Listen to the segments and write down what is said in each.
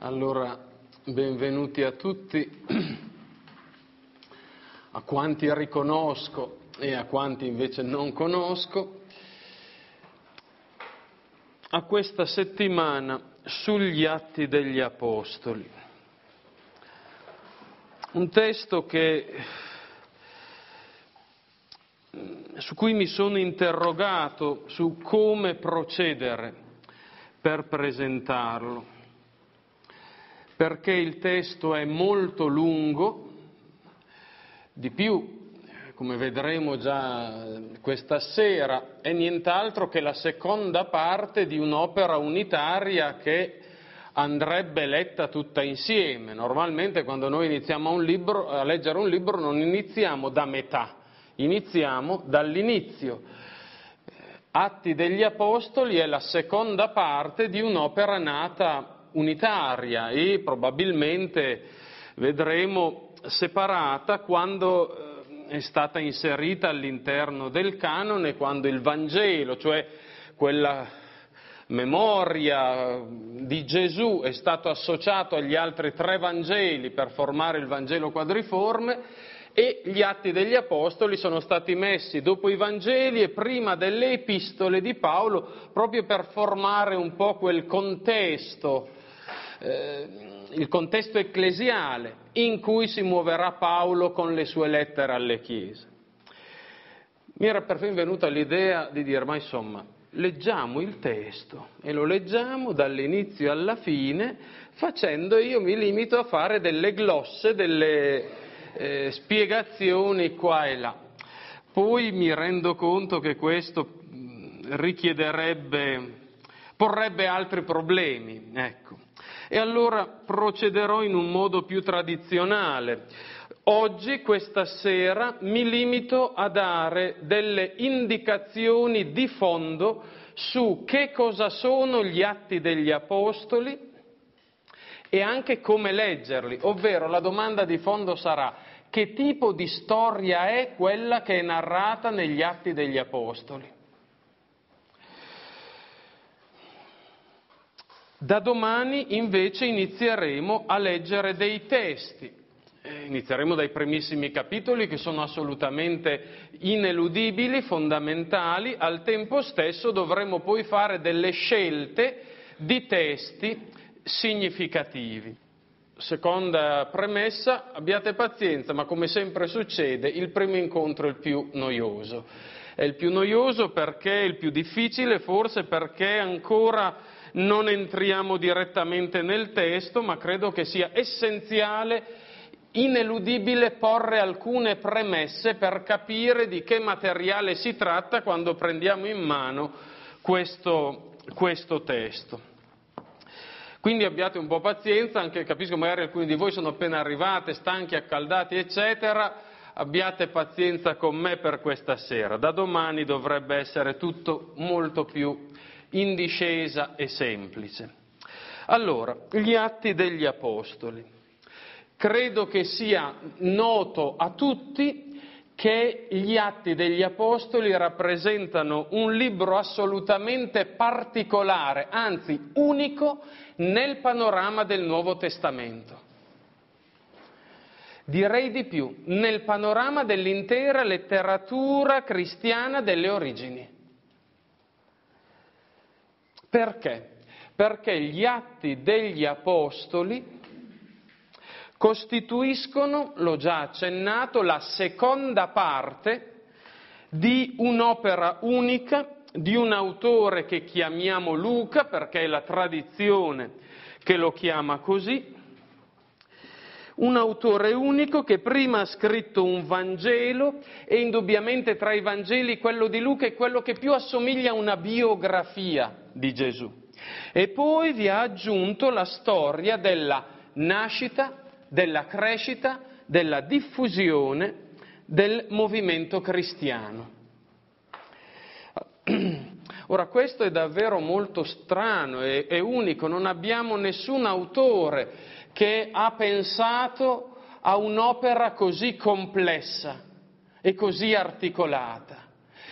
Allora, benvenuti a tutti, a quanti riconosco e a quanti invece non conosco, a questa settimana sugli atti degli Apostoli. Un testo che, su cui mi sono interrogato su come procedere per presentarlo perché il testo è molto lungo, di più, come vedremo già questa sera, è nient'altro che la seconda parte di un'opera unitaria che andrebbe letta tutta insieme. Normalmente quando noi iniziamo a, libro, a leggere un libro non iniziamo da metà, iniziamo dall'inizio. Atti degli Apostoli è la seconda parte di un'opera nata unitaria e probabilmente vedremo separata quando eh, è stata inserita all'interno del canone, quando il Vangelo, cioè quella memoria di Gesù è stato associato agli altri tre Vangeli per formare il Vangelo quadriforme e gli atti degli Apostoli sono stati messi dopo i Vangeli e prima delle epistole di Paolo proprio per formare un po' quel contesto eh, il contesto ecclesiale in cui si muoverà Paolo con le sue lettere alle chiese. Mi era perfino venuta l'idea di dire, ma insomma, leggiamo il testo e lo leggiamo dall'inizio alla fine, facendo io mi limito a fare delle glosse, delle eh, spiegazioni qua e là. Poi mi rendo conto che questo richiederebbe, porrebbe altri problemi, ecco. E allora procederò in un modo più tradizionale. Oggi, questa sera, mi limito a dare delle indicazioni di fondo su che cosa sono gli atti degli Apostoli e anche come leggerli, ovvero la domanda di fondo sarà che tipo di storia è quella che è narrata negli atti degli Apostoli. Da domani invece inizieremo a leggere dei testi. Eh, inizieremo dai primissimi capitoli che sono assolutamente ineludibili, fondamentali, al tempo stesso dovremo poi fare delle scelte di testi significativi. Seconda premessa, abbiate pazienza, ma come sempre succede, il primo incontro è il più noioso. È il più noioso perché è il più difficile, forse perché ancora non entriamo direttamente nel testo, ma credo che sia essenziale, ineludibile porre alcune premesse per capire di che materiale si tratta quando prendiamo in mano questo, questo testo. Quindi abbiate un po' pazienza, anche capisco magari alcuni di voi sono appena arrivati, stanchi, accaldati, eccetera, abbiate pazienza con me per questa sera. Da domani dovrebbe essere tutto molto più in discesa e semplice. Allora, gli atti degli Apostoli. Credo che sia noto a tutti che gli atti degli Apostoli rappresentano un libro assolutamente particolare, anzi unico, nel panorama del Nuovo Testamento. Direi di più, nel panorama dell'intera letteratura cristiana delle origini. Perché? Perché gli atti degli Apostoli costituiscono, l'ho già accennato, la seconda parte di un'opera unica di un autore che chiamiamo Luca, perché è la tradizione che lo chiama così, un autore unico che prima ha scritto un Vangelo e indubbiamente tra i Vangeli quello di Luca è quello che più assomiglia a una biografia di Gesù. E poi vi ha aggiunto la storia della nascita, della crescita, della diffusione del movimento cristiano. Ora questo è davvero molto strano e, e unico, non abbiamo nessun autore che ha pensato a un'opera così complessa e così articolata,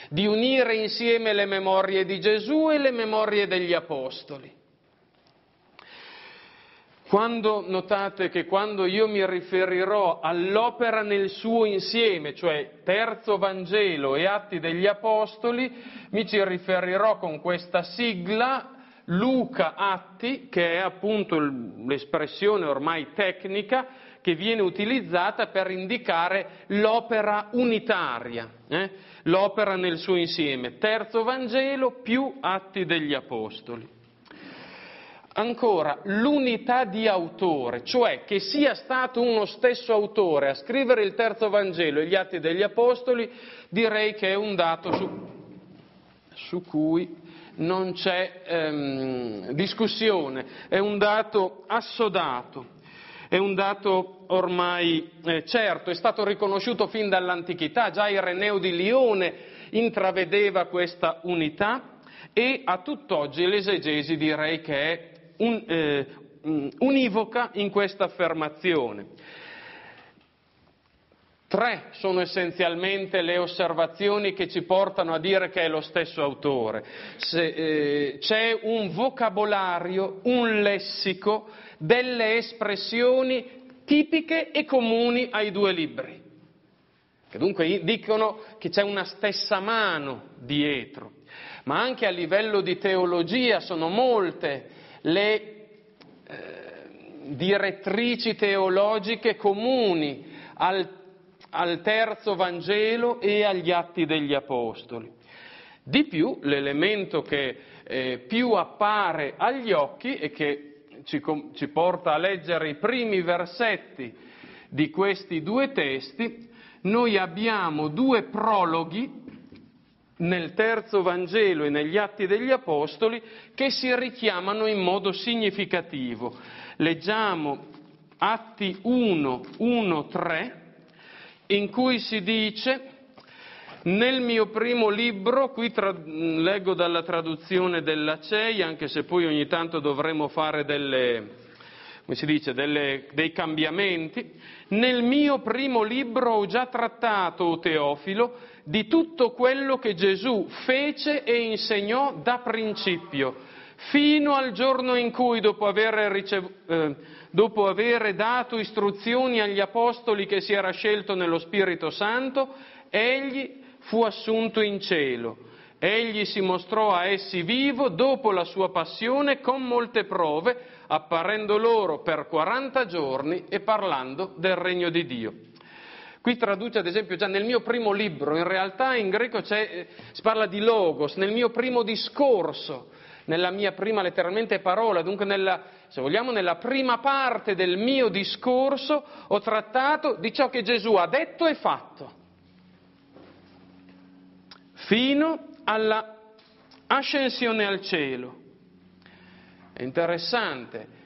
di unire insieme le memorie di Gesù e le memorie degli Apostoli. Quando notate che quando io mi riferirò all'opera nel suo insieme, cioè terzo Vangelo e Atti degli Apostoli, mi ci riferirò con questa sigla Luca Atti, che è appunto l'espressione ormai tecnica che viene utilizzata per indicare l'opera unitaria, eh? L'opera nel suo insieme, terzo Vangelo più Atti degli Apostoli. Ancora, l'unità di autore, cioè che sia stato uno stesso autore a scrivere il terzo Vangelo e gli Atti degli Apostoli, direi che è un dato su, su cui non c'è ehm, discussione, è un dato assodato, è un dato ormai eh, certo, è stato riconosciuto fin dall'antichità, già Ireneo di Lione intravedeva questa unità e a tutt'oggi l'esegesi direi che è un, eh, univoca in questa affermazione. Tre sono essenzialmente le osservazioni che ci portano a dire che è lo stesso autore. Se, eh, c'è un vocabolario, un lessico delle espressioni tipiche e comuni ai due libri, che dunque dicono che c'è una stessa mano dietro, ma anche a livello di teologia sono molte le eh, direttrici teologiche comuni al, al terzo Vangelo e agli atti degli Apostoli. Di più, l'elemento che eh, più appare agli occhi e che ci, ci, porta a leggere i primi versetti di questi due testi, noi abbiamo due prologhi nel terzo Vangelo e negli Atti degli Apostoli che si richiamano in modo significativo. Leggiamo Atti 1, 1, 3, in cui si dice nel mio primo libro, qui tra, leggo dalla traduzione della CEI, anche se poi ogni tanto dovremo fare delle, dice, delle, dei cambiamenti, nel mio primo libro ho già trattato, o Teofilo, di tutto quello che Gesù fece e insegnò da principio, fino al giorno in cui, dopo aver, ricev- eh, dopo aver dato istruzioni agli apostoli che si era scelto nello Spirito Santo, egli fu assunto in cielo. Egli si mostrò a essi vivo dopo la sua passione con molte prove, apparendo loro per 40 giorni e parlando del regno di Dio. Qui traduce ad esempio già nel mio primo libro, in realtà in greco si parla di logos, nel mio primo discorso, nella mia prima letteralmente parola, dunque nella, se vogliamo nella prima parte del mio discorso ho trattato di ciò che Gesù ha detto e fatto, fino alla ascensione al cielo. È interessante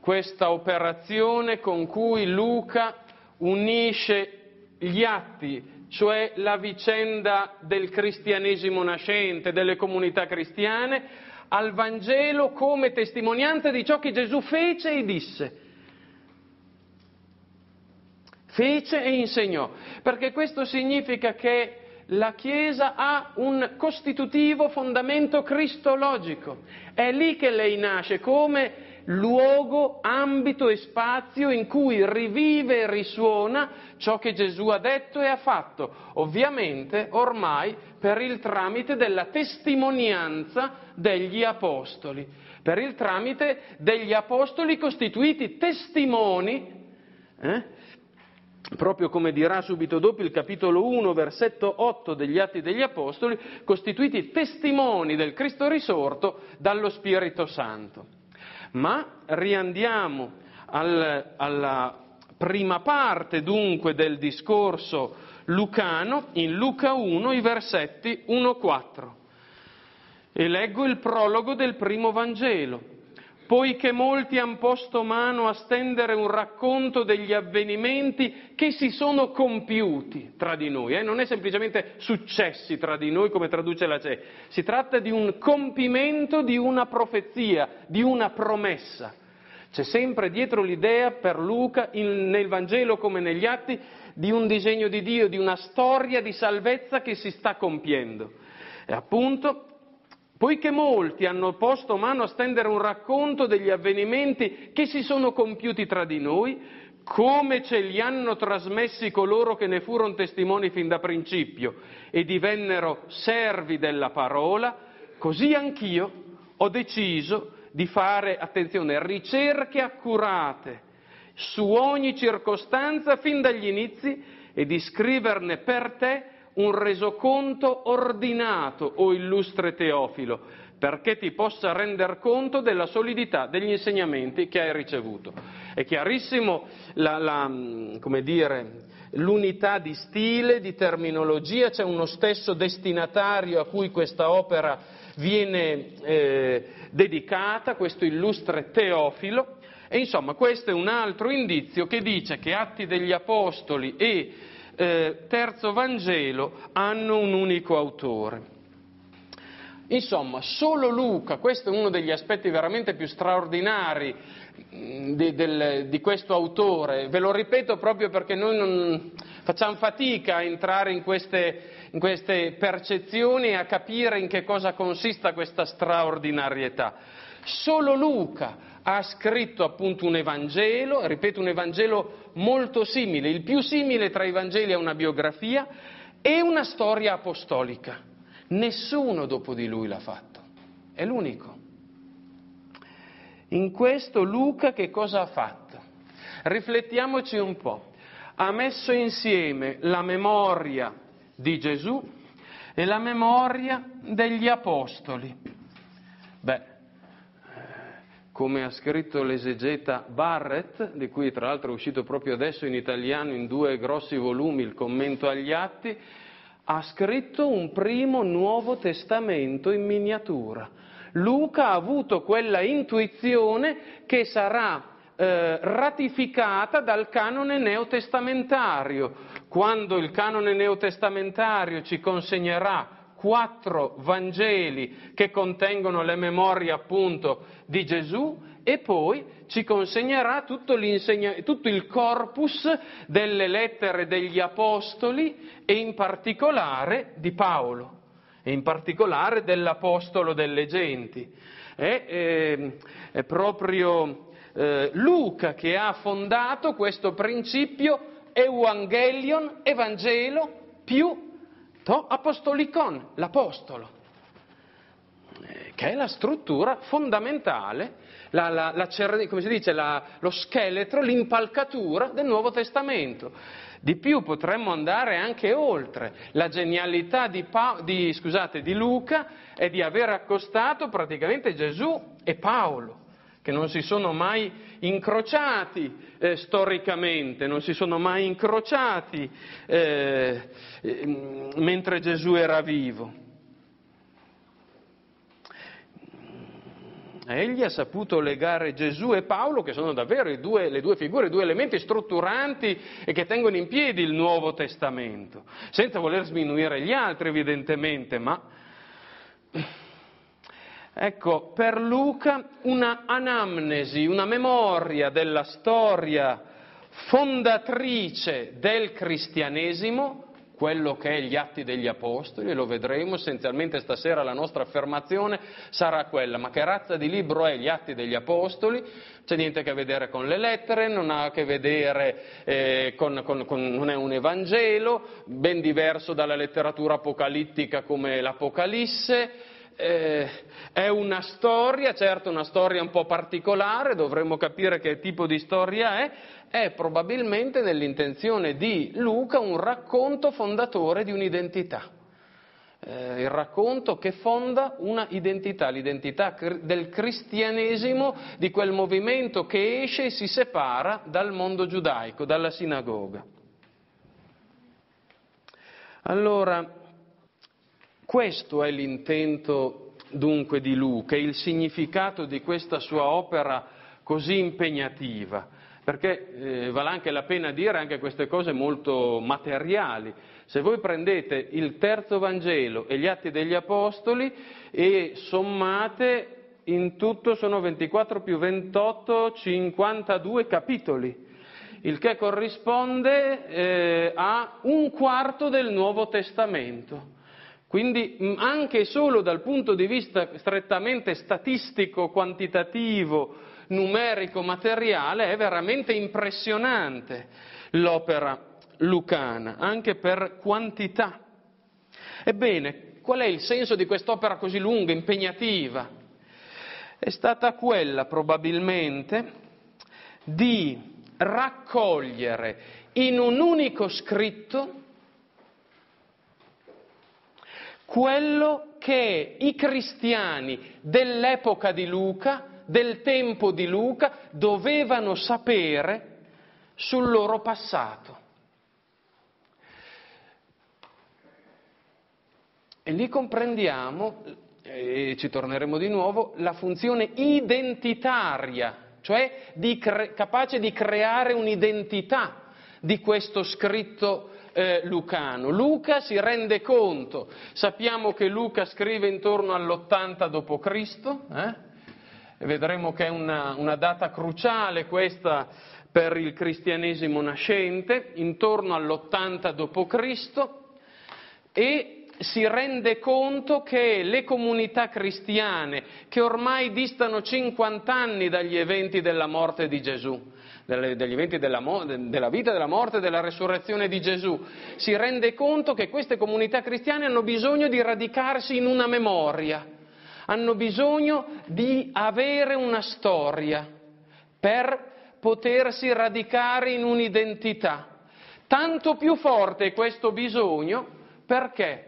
questa operazione con cui Luca unisce gli atti, cioè la vicenda del cristianesimo nascente, delle comunità cristiane, al Vangelo come testimonianza di ciò che Gesù fece e disse. Fece e insegnò, perché questo significa che la Chiesa ha un costitutivo fondamento cristologico. È lì che lei nasce come luogo, ambito e spazio in cui rivive e risuona ciò che Gesù ha detto e ha fatto, ovviamente ormai per il tramite della testimonianza degli apostoli, per il tramite degli apostoli costituiti testimoni, eh? proprio come dirà subito dopo il capitolo 1, versetto 8 degli Atti degli Apostoli, costituiti testimoni del Cristo risorto dallo Spirito Santo. Ma riandiamo al, alla prima parte dunque del discorso lucano, in Luca 1, i versetti 1-4. E leggo il prologo del primo Vangelo poiché molti hanno posto mano a stendere un racconto degli avvenimenti che si sono compiuti tra di noi, eh? non è semplicemente successi tra di noi come traduce la CE, si tratta di un compimento di una profezia, di una promessa. C'è sempre dietro l'idea per Luca, in, nel Vangelo come negli Atti, di un disegno di Dio, di una storia di salvezza che si sta compiendo. E appunto poiché molti hanno posto mano a stendere un racconto degli avvenimenti che si sono compiuti tra di noi, come ce li hanno trasmessi coloro che ne furono testimoni fin da principio e divennero servi della parola, così anch'io ho deciso di fare, attenzione, ricerche accurate su ogni circostanza fin dagli inizi e di scriverne per te un resoconto ordinato, o illustre Teofilo, perché ti possa rendere conto della solidità degli insegnamenti che hai ricevuto. È chiarissimo la, la, dire, l'unità di stile, di terminologia, c'è uno stesso destinatario a cui questa opera viene eh, dedicata, questo illustre Teofilo, e insomma questo è un altro indizio che dice che Atti degli Apostoli e eh, Terzo Vangelo hanno un unico autore. Insomma, solo Luca, questo è uno degli aspetti veramente più straordinari mm, di, del, di, questo autore, ve lo ripeto proprio perché noi facciamo fatica a entrare in queste, in queste percezioni e a capire in che cosa consista questa straordinarietà. Solo Luca ha scritto appunto un Evangelo, ripeto un Evangelo molto simile, il più simile tra i Vangeli a una biografia e una storia apostolica. Nessuno dopo di lui l'ha fatto, è l'unico. In questo Luca che cosa ha fatto? Riflettiamoci un po'. Ha messo insieme la memoria di Gesù e la memoria degli Apostoli. Beh, come ha scritto l'esegeta Barrett, di cui tra l'altro è uscito proprio adesso in italiano in due grossi volumi il commento agli atti, ha scritto un primo Nuovo Testamento in miniatura. Luca ha avuto quella intuizione che sarà eh, ratificata dal canone neotestamentario. Quando il canone neotestamentario ci consegnerà quattro Vangeli che contengono le memorie appunto di Gesù e poi ci consegnerà tutto, tutto, il corpus delle lettere degli Apostoli e in particolare di Paolo, e in particolare dell'Apostolo delle genti. È, è, è proprio eh, Luca che ha fondato questo principio Evangelion, Evangelo più to apostolicon, l'apostolo, eh, che è la struttura fondamentale, la, la, la, come si dice, lo scheletro, l'impalcatura del Nuovo Testamento. Di più potremmo andare anche oltre. La genialità di, pa- di, scusate, di Luca è di aver accostato praticamente Gesù e Paolo che non si sono mai incrociati eh, storicamente, non si sono mai incrociati eh, eh, mentre Gesù era vivo. Egli ha saputo legare Gesù e Paolo, che sono davvero due, le due figure, i due elementi strutturanti e che tengono in piedi il Nuovo Testamento, senza voler sminuire gli altri evidentemente, ma Ecco, per Luca una anamnesi, una memoria della storia fondatrice del cristianesimo, quello che è gli atti degli apostoli, e lo vedremo, essenzialmente stasera la nostra affermazione sarà quella, ma che razza di libro è gli atti degli apostoli? C'è niente a che vedere con le lettere, non ha a che vedere eh, con, con, con, non è un Evangelo, ben diverso dalla letteratura apocalittica come l'Apocalisse, eh, è una storia, certo una storia un po' particolare, dovremmo capire che tipo di storia è, è probabilmente nell'intenzione di Luca un racconto fondatore di un'identità. Eh, il racconto che fonda una identità, l'identità del cristianesimo, di quel movimento che esce e si separa dal mondo giudaico, dalla sinagoga. Allora, questo è l'intento dunque di Luca, il significato di questa sua opera così impegnativa, perché eh, vale anche la pena dire anche queste cose molto materiali. Se voi prendete il terzo Vangelo e gli Atti degli Apostoli e sommate, in tutto sono 24 più 28, 52 capitoli, il che corrisponde eh, a un quarto del Nuovo Testamento. Quindi anche solo dal punto di vista strettamente statistico, quantitativo, numerico, materiale, è veramente impressionante l'opera lucana, anche per quantità. Ebbene, qual è il senso di quest'opera così lunga, impegnativa? È stata quella probabilmente di raccogliere in un unico scritto quello che i cristiani dell'epoca di Luca, del tempo di Luca, dovevano sapere sul loro passato. E lì comprendiamo, e ci torneremo di nuovo, la funzione identitaria, cioè di cre- capace di creare un'identità di questo scritto eh, lucano. Luca si rende conto, sappiamo che Luca scrive intorno all'80 d.C., eh? vedremo che è una, una data cruciale questa per il cristianesimo nascente, intorno all'80 d.C., e si rende conto che le comunità cristiane, che ormai distano 50 anni dagli eventi della morte di Gesù, dagli eventi della, della vita, della morte e della resurrezione di Gesù, si rende conto che queste comunità cristiane hanno bisogno di radicarsi in una memoria, hanno bisogno di avere una storia per potersi radicare in un'identità. Tanto più forte è questo bisogno perché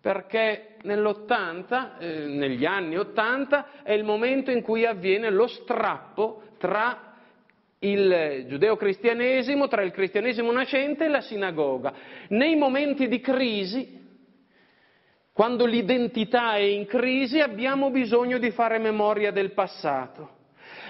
perché nell'80, eh, negli anni 80, è il momento in cui avviene lo strappo tra il giudeo-cristianesimo, tra il cristianesimo nascente e la sinagoga. Nei momenti di crisi, quando l'identità è in crisi, abbiamo bisogno di fare memoria del passato.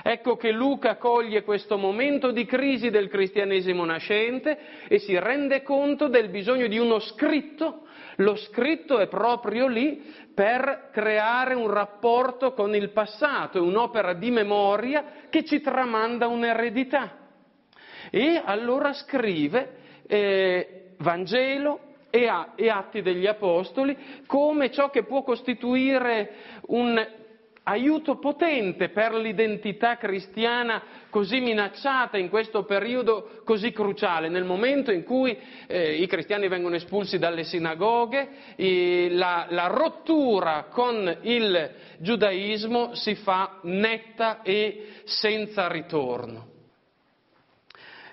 Ecco che Luca coglie questo momento di crisi del cristianesimo nascente e si rende conto del bisogno di uno scritto lo scritto è proprio lì per creare un rapporto con il passato, è un'opera di memoria che ci tramanda un'eredità. E allora scrive eh, Vangelo e, Atti degli Apostoli come ciò che può costituire un aiuto potente per l'identità cristiana così minacciata in questo periodo così cruciale, nel momento in cui eh, i cristiani vengono espulsi dalle sinagoghe, la, la rottura con il giudaismo si fa netta e senza ritorno.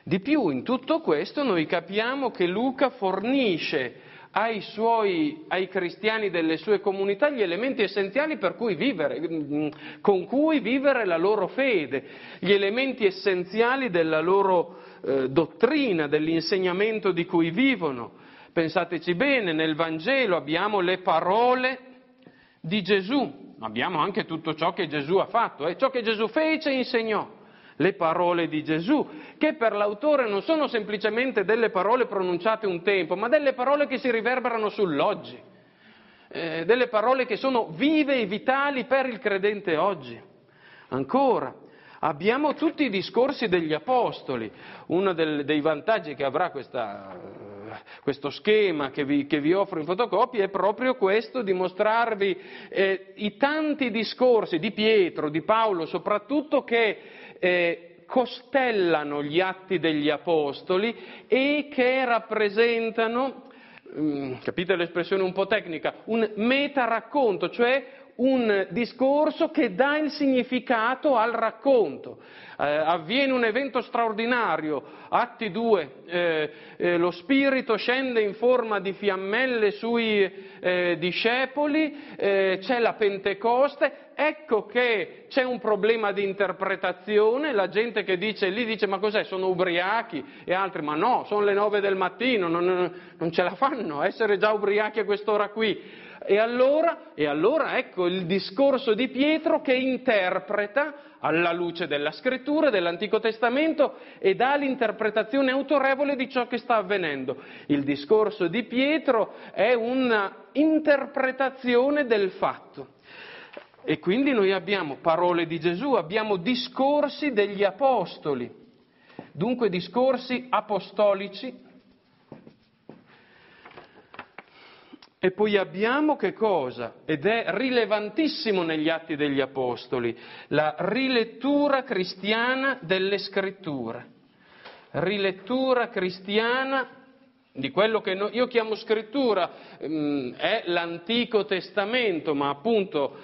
Di più, in tutto questo noi capiamo che Luca fornisce ai, suoi, ai cristiani delle sue comunità gli elementi essenziali cui vivere, con cui vivere la loro fede, gli elementi essenziali della loro eh, dottrina, dell'insegnamento di cui vivono. Pensateci bene, nel Vangelo abbiamo le parole di Gesù, abbiamo anche tutto ciò che Gesù ha fatto, eh, ciò che Gesù fece e insegnò le parole di Gesù, che per l'autore non sono semplicemente delle parole pronunciate un tempo, ma delle parole che si riverberano sull'oggi, eh, delle parole che sono vive e vitali per il credente oggi. Ancora, abbiamo tutti i discorsi degli apostoli, uno del, dei vantaggi che avrà questa, questo schema che vi, che vi, offro in fotocopia è proprio questo, di mostrarvi eh, i tanti discorsi di Pietro, di Paolo soprattutto, che eh, costellano gli atti degli apostoli e che rappresentano, mm, capite l'espressione un po' tecnica, un metaracconto, cioè un discorso che dà il significato al racconto. Eh, avviene un evento straordinario, Atti 2, eh, eh, lo Spirito scende in forma di fiammelle sui eh, discepoli, eh, c'è la Pentecoste, ecco che c'è un problema di interpretazione, la gente che dice lì dice ma cos'è, sono ubriachi e altri ma no, sono le nove del mattino, non, non ce la fanno essere già ubriachi a quest'ora qui. E allora, e allora ecco il discorso di Pietro che interpreta alla luce della scrittura, dell'Antico Testamento e dà l'interpretazione autorevole di ciò che sta avvenendo. Il discorso di Pietro è un'interpretazione del fatto. E quindi noi abbiamo parole di Gesù, abbiamo discorsi degli apostoli, dunque discorsi apostolici E poi abbiamo che cosa? Ed è rilevantissimo negli atti degli Apostoli, la rilettura cristiana delle scritture. Rilettura cristiana di quello che io chiamo scrittura, mm, è l'Antico Testamento, ma appunto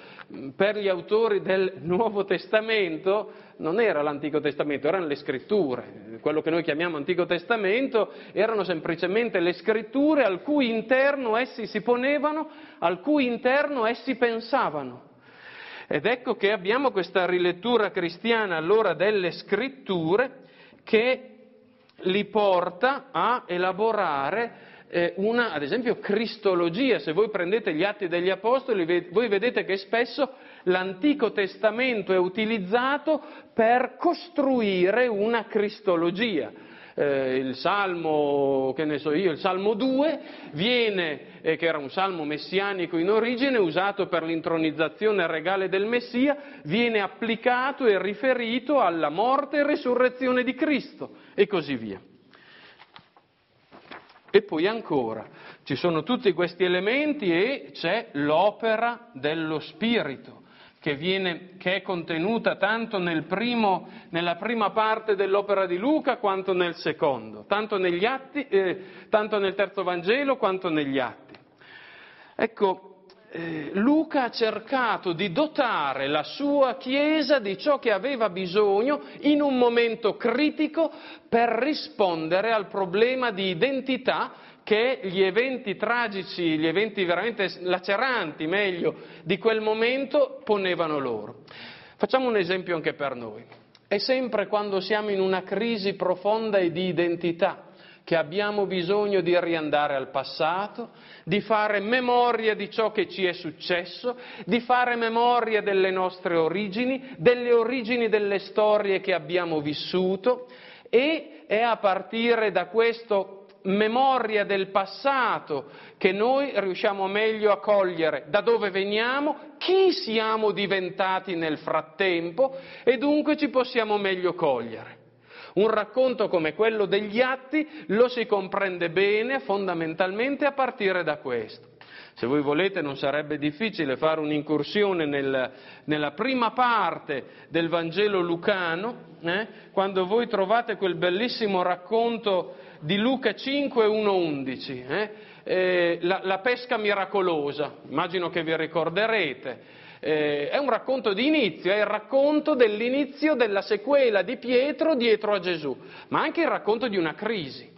per gli autori del Nuovo Testamento non era l'Antico Testamento, erano le scritture. Quello che noi chiamiamo Antico Testamento erano semplicemente le scritture al cui interno essi si ponevano, al cui interno essi pensavano. Ed ecco che abbiamo questa rilettura cristiana allora delle scritture che li porta a elaborare eh, una, ad esempio, cristologia. Se voi prendete gli atti degli Apostoli, voi vedete che spesso l'Antico Testamento è utilizzato per costruire una cristologia. Eh, il Salmo, che ne so io, il Salmo 2 viene, eh, che era un salmo messianico in origine, usato per l'intronizzazione regale del Messia, viene applicato e riferito alla morte e resurrezione di Cristo e così via. E poi ancora, ci sono tutti questi elementi e c'è l'opera dello Spirito che, viene, che è contenuta tanto nel primo, nella prima parte dell'opera di Luca quanto nel secondo, tanto, atti, eh, tanto nel terzo Vangelo quanto negli atti. Ecco, Luca ha cercato di dotare la sua Chiesa di ciò che aveva bisogno in un momento critico per rispondere al problema di identità che gli eventi tragici, gli eventi veramente laceranti, meglio, di quel momento ponevano loro. Facciamo un esempio anche per noi. È sempre quando siamo in una crisi profonda e di identità che abbiamo bisogno di riandare al passato, di fare memoria di ciò che ci è successo, di fare memoria delle nostre origini, delle origini delle storie che abbiamo vissuto e è a partire da questo memoria del passato che noi riusciamo meglio a cogliere da dove veniamo, chi siamo diventati nel frattempo e dunque ci possiamo meglio cogliere. Un racconto come quello degli atti lo si comprende bene fondamentalmente a partire da questo. Se voi volete non sarebbe difficile fare un'incursione nel, nella prima parte del Vangelo lucano, eh, quando voi trovate quel bellissimo racconto di Luca 5, 1, 11, eh? Eh, la, la, pesca miracolosa, immagino che vi ricorderete. Eh, è un racconto di inizio, è il racconto dell'inizio della sequela di Pietro dietro a Gesù, ma anche il racconto di una crisi.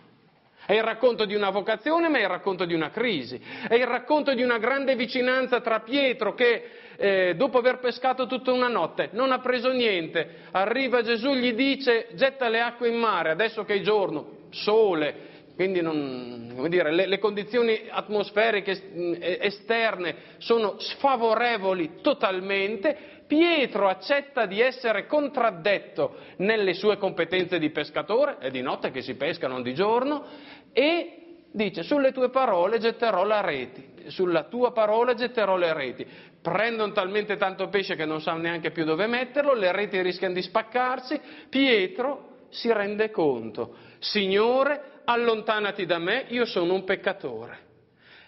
È il racconto di una vocazione, ma è il racconto di una crisi. È il racconto di una grande vicinanza tra Pietro che eh, dopo aver pescato tutta una notte non ha preso niente. Arriva Gesù, gli dice getta le acque in mare, adesso che è giorno, sole, quindi non, dire, le, le, condizioni atmosferiche esterne sono sfavorevoli totalmente, Pietro accetta di essere contraddetto nelle sue competenze di pescatore, è di notte che si pesca, non di giorno, e dice sulle tue parole getterò la reti, sulla tua parola getterò le reti. Prendono talmente tanto pesce che non sanno neanche più dove metterlo, le reti rischiano di spaccarsi, Pietro si rende conto, Signore, allontanati da me, io sono un peccatore.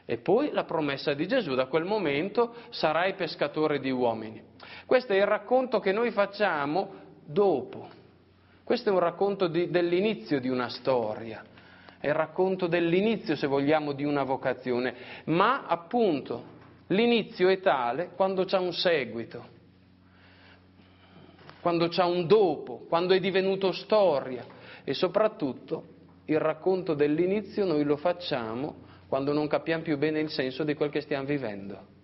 E poi la promessa di Gesù, da quel momento sarai pescatore di uomini. Questo è il racconto che noi facciamo dopo. Questo è un racconto di, dell'inizio di una storia, è il racconto dell'inizio, se vogliamo, di una vocazione, ma appunto l'inizio è tale quando c'è un seguito quando c'è un dopo, quando è divenuto storia e soprattutto il racconto dell'inizio noi lo facciamo quando non capiamo più bene il senso di quel che stiamo vivendo.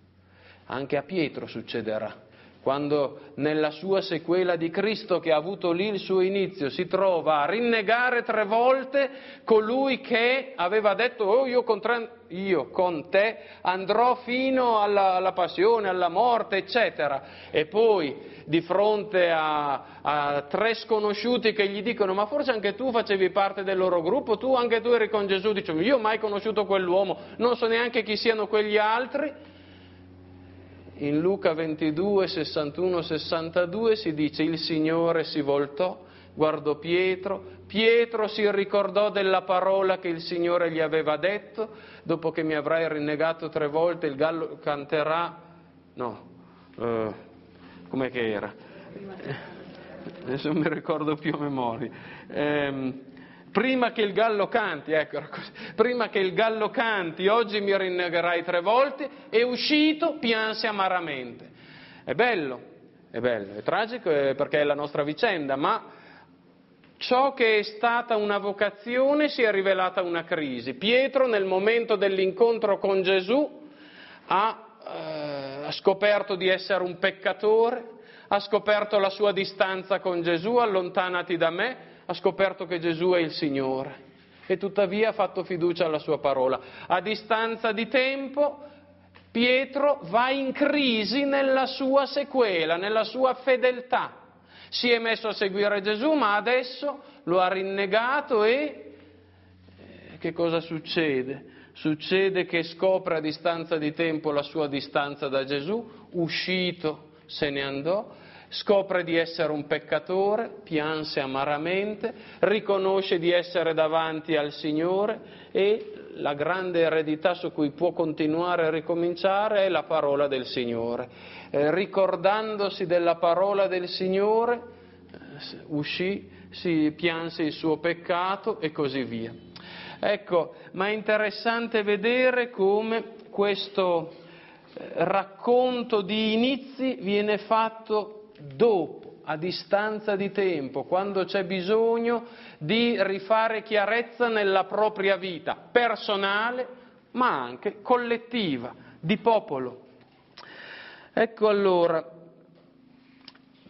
Anche a Pietro succederà quando nella sua sequela di Cristo che ha avuto lì il suo inizio si trova a rinnegare tre volte colui che aveva detto oh io con, tre, io con te andrò fino alla, alla, passione, alla morte, eccetera. E poi di fronte a, a tre sconosciuti che gli dicono ma forse anche tu facevi parte del loro gruppo, tu anche tu eri con Gesù, dice io mai conosciuto quell'uomo, non so neanche chi siano quegli altri in Luca 22, 61, 62 si dice il Signore si voltò, guardò Pietro, Pietro si ricordò della parola che il Signore gli aveva detto, dopo che mi avrai rinnegato tre volte il gallo canterà, no, uh, com'è che era? Adesso non mi ricordo più a memoria. Eh, prima che il gallo canti, ecco, prima che il gallo canti, oggi mi rinnegherai tre volte, è uscito, pianse amaramente. È bello, è bello, è tragico perché è la nostra vicenda, ma ciò che è stata una vocazione si è rivelata una crisi. Pietro nel momento dell'incontro con Gesù ha, eh, ha scoperto di essere un peccatore, ha scoperto la sua distanza con Gesù, allontanati da me, ha scoperto che Gesù è il Signore e tuttavia ha fatto fiducia alla sua parola. A distanza di tempo Pietro va in crisi nella sua sequela, nella sua fedeltà. Si è messo a seguire Gesù, ma adesso lo ha rinnegato e eh, che cosa succede? Succede che scopre a distanza di tempo la sua distanza da Gesù, uscito se ne andò, scopre di essere un peccatore, pianse amaramente, riconosce di essere davanti al Signore e la grande eredità su cui può continuare a ricominciare è la parola del Signore. Eh, ricordandosi della parola del Signore, eh, uscì, si pianse il suo peccato e così via. Ecco, ma è interessante vedere come questo racconto di inizi viene fatto dopo, a distanza di tempo, quando c'è bisogno di rifare chiarezza nella propria vita personale, ma anche collettiva, di popolo. Ecco allora,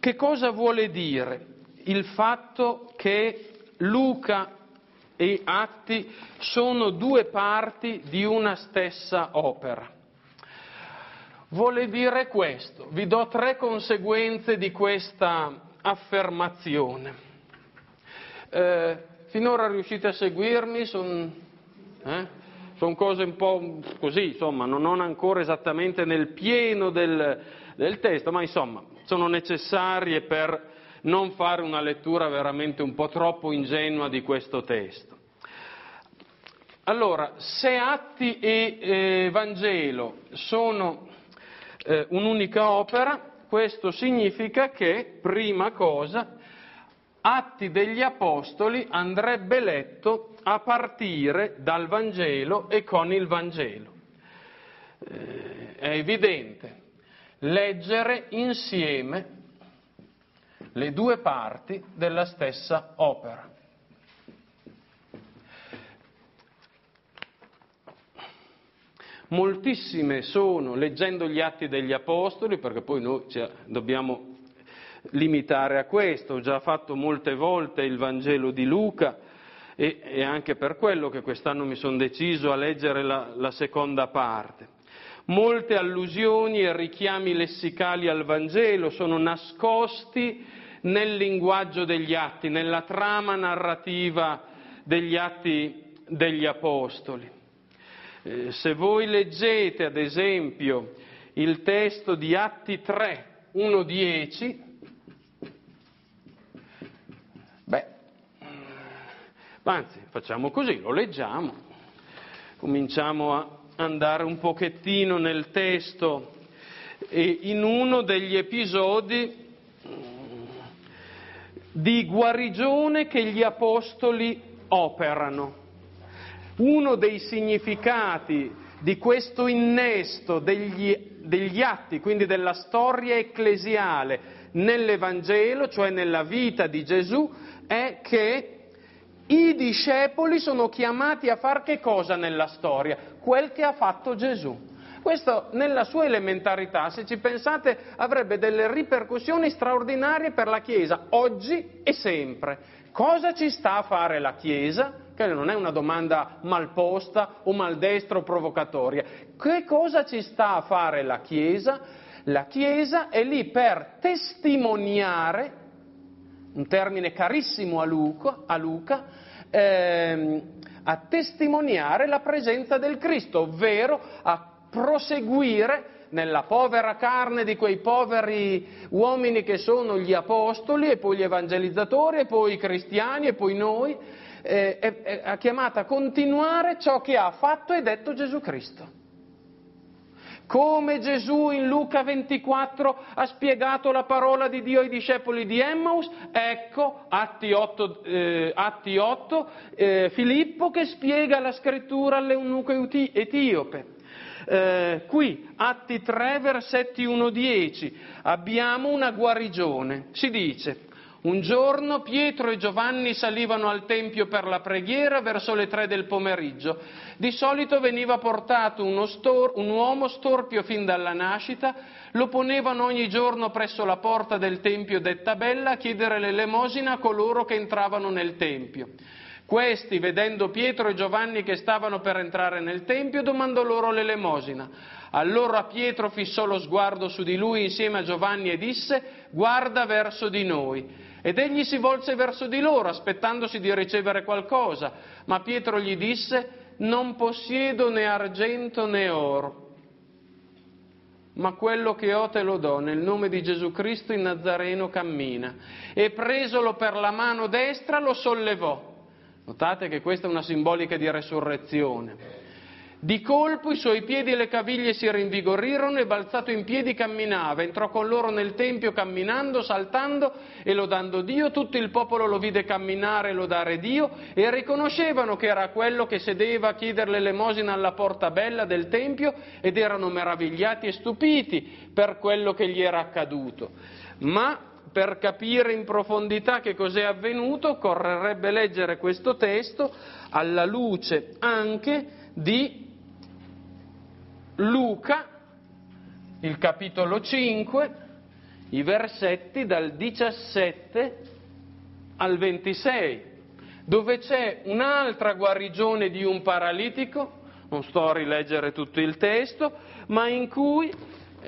che cosa vuole dire il fatto che Luca e Atti sono due parti di una stessa opera? Vuole dire questo. Vi do tre conseguenze di questa affermazione. Eh, finora riuscite a seguirmi? Sono eh? son cose un po' così, insomma, non ancora esattamente nel pieno del, del testo, ma insomma sono necessarie per non fare una lettura veramente un po' troppo ingenua di questo testo. Allora, se Atti e eh, Vangelo sono eh, un'unica opera, questo significa che, prima cosa, Atti degli Apostoli andrebbe letto a partire dal Vangelo e con il Vangelo. Eh, è evidente, leggere insieme le due parti della stessa opera. Moltissime sono, leggendo gli atti degli Apostoli, perché poi noi cioè, dobbiamo limitare a questo, ho già fatto molte volte il Vangelo di Luca e, e anche per quello che quest'anno mi sono deciso a leggere la, la seconda parte. Molte allusioni e richiami lessicali al Vangelo sono nascosti nel linguaggio degli atti, nella trama narrativa degli atti degli Apostoli. Eh, se voi leggete ad esempio il testo di Atti 3, 1-10, beh, anzi facciamo così, lo leggiamo, cominciamo a andare un pochettino nel testo e in uno degli episodi di guarigione che gli apostoli operano. Uno dei significati di questo innesto degli, degli atti, quindi della storia ecclesiale nell'Evangelo, cioè nella vita di Gesù, è che i discepoli sono chiamati a fare che cosa nella storia? Quel che ha fatto Gesù. Questo nella sua elementarità, se ci pensate, avrebbe delle ripercussioni straordinarie per la Chiesa, oggi e sempre. Cosa ci sta a fare la Chiesa? Che non è una domanda malposta o maldestra o provocatoria. Che cosa ci sta a fare la Chiesa? La Chiesa è lì per testimoniare, un termine carissimo a Luca, a, Luca ehm, a testimoniare la presenza del Cristo, ovvero a proseguire nella povera carne di quei poveri uomini che sono gli apostoli e poi gli evangelizzatori e poi i cristiani e poi noi, eh, è, è chiamata a continuare ciò che ha fatto e detto Gesù Cristo. Come Gesù in Luca 24 ha spiegato la parola di Dio ai discepoli di Emmaus, ecco Atti 8, eh, Atti 8 eh, Filippo che spiega la scrittura all'eunuco etiope. Eh, qui, Atti 3, versetti 1-10, abbiamo una guarigione. Si dice, un giorno Pietro e Giovanni salivano al Tempio per la preghiera verso le tre del pomeriggio. Di solito veniva portato stor- un uomo storpio fin dalla nascita, lo ponevano ogni giorno presso la porta del Tempio detta Bella a chiedere l'elemosina a coloro che entravano nel Tempio. Questi, vedendo Pietro e Giovanni che stavano per entrare nel Tempio, domandò loro l'elemosina. Allora Pietro fissò lo sguardo su di lui insieme a Giovanni e disse, guarda verso di noi. Ed egli si volse verso di loro, aspettandosi di ricevere qualcosa. Ma Pietro gli disse, non possiedo né argento né oro, ma quello che ho te lo do, nel nome di Gesù Cristo il Nazareno cammina. E presolo per la mano destra lo sollevò. Notate che questa è una simbolica di resurrezione. Di colpo i suoi piedi e le caviglie si rinvigorirono e balzato in piedi camminava, entrò con loro nel tempio camminando, saltando e lodando Dio, tutto il popolo lo vide camminare e lodare Dio e riconoscevano che era quello che sedeva a chiedere l'elemosina alla porta bella del tempio ed erano meravigliati e stupiti per quello che gli era accaduto. Ma per capire in profondità che cos'è avvenuto occorrerebbe leggere questo testo alla luce anche di Luca, il capitolo 5, i versetti dal 17 al 26, dove c'è un'altra guarigione di un paralitico, non sto a rileggere tutto il testo, ma in cui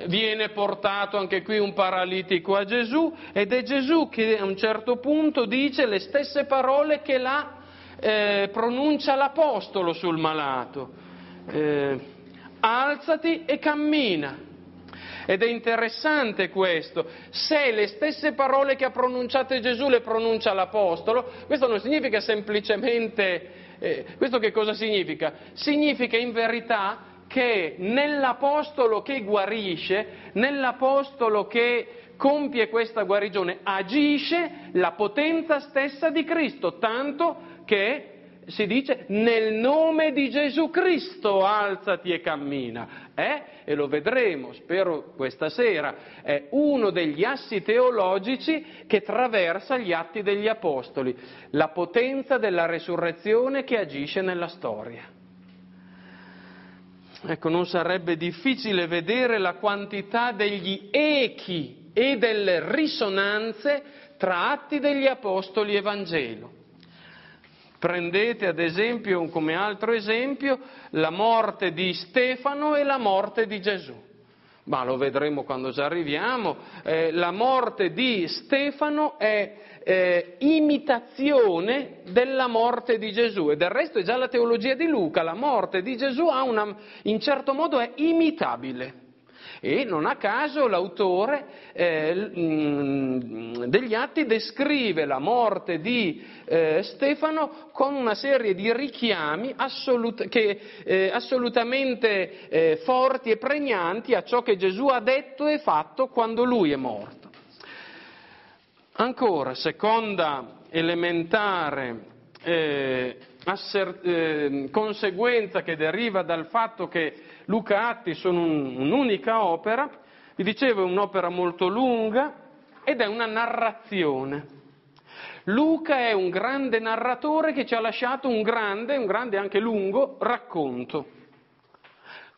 viene portato anche qui un paralitico a Gesù ed è Gesù che a un certo punto dice le stesse parole che la eh, pronuncia l'Apostolo sul malato. Eh, alzati e cammina. Ed è interessante questo, se le stesse parole che ha pronunciato Gesù le pronuncia l'Apostolo, questo non significa semplicemente, eh, questo che cosa significa? Significa in verità che nell'Apostolo che guarisce, nell'Apostolo che compie questa guarigione, agisce la potenza stessa di Cristo, tanto che si dice nel nome di Gesù Cristo alzati e cammina. Eh? E lo vedremo, spero questa sera, è uno degli assi teologici che traversa gli atti degli Apostoli, la potenza della resurrezione che agisce nella storia. Ecco, non sarebbe difficile vedere la quantità degli echi e delle risonanze tra atti degli Apostoli e Vangelo. Prendete ad esempio, come altro esempio, la morte di Stefano e la morte di Gesù. Ma lo vedremo quando ci arriviamo. Eh, la morte di Stefano è eh, imitazione della morte di Gesù e del resto è già la teologia di Luca. La morte di Gesù una, in certo modo è imitabile. E non a caso l'autore eh, mm, degli atti descrive la morte di eh, Stefano con una serie di richiami assolut- che, eh, assolutamente eh, forti e pregnanti a ciò che Gesù ha detto e fatto quando lui è morto. Ancora, seconda elementare eh, asser- eh, conseguenza che deriva dal fatto che Luca Atti sono un, un'unica opera, vi dicevo è un'opera molto lunga ed è una narrazione. Luca è un grande narratore che ci ha lasciato un grande, un grande anche lungo racconto.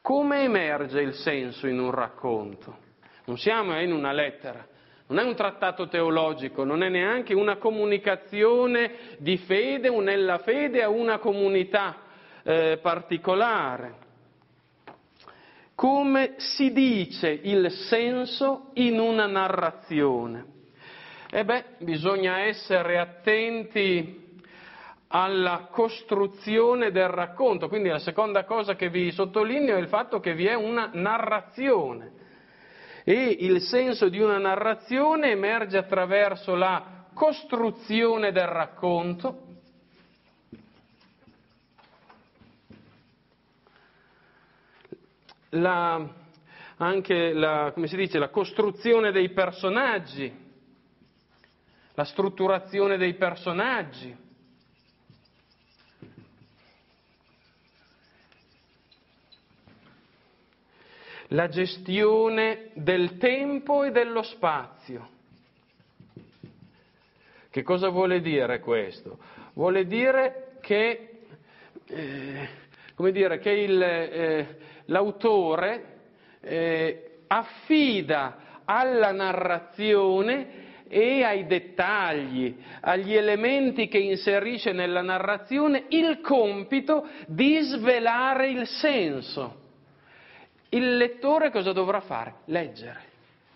Come emerge il senso in un racconto? Non siamo in una lettera, non è un trattato teologico, non è neanche una comunicazione di fede o nella fede a una comunità eh, particolare come si dice il senso in una narrazione. E beh, bisogna essere attenti alla costruzione del racconto. Quindi la seconda cosa che vi sottolineo è il fatto che vi è una narrazione e il senso di una narrazione emerge attraverso la costruzione del racconto, la, anche la, dice, la costruzione dei personaggi, la strutturazione dei personaggi. la gestione del tempo e dello spazio. Che cosa vuole dire questo? Vuole dire che, eh, dire, che il, eh, l'autore eh, affida alla narrazione e ai dettagli, agli elementi che inserisce nella narrazione il compito di svelare il senso. Il lettore cosa dovrà fare? Leggere,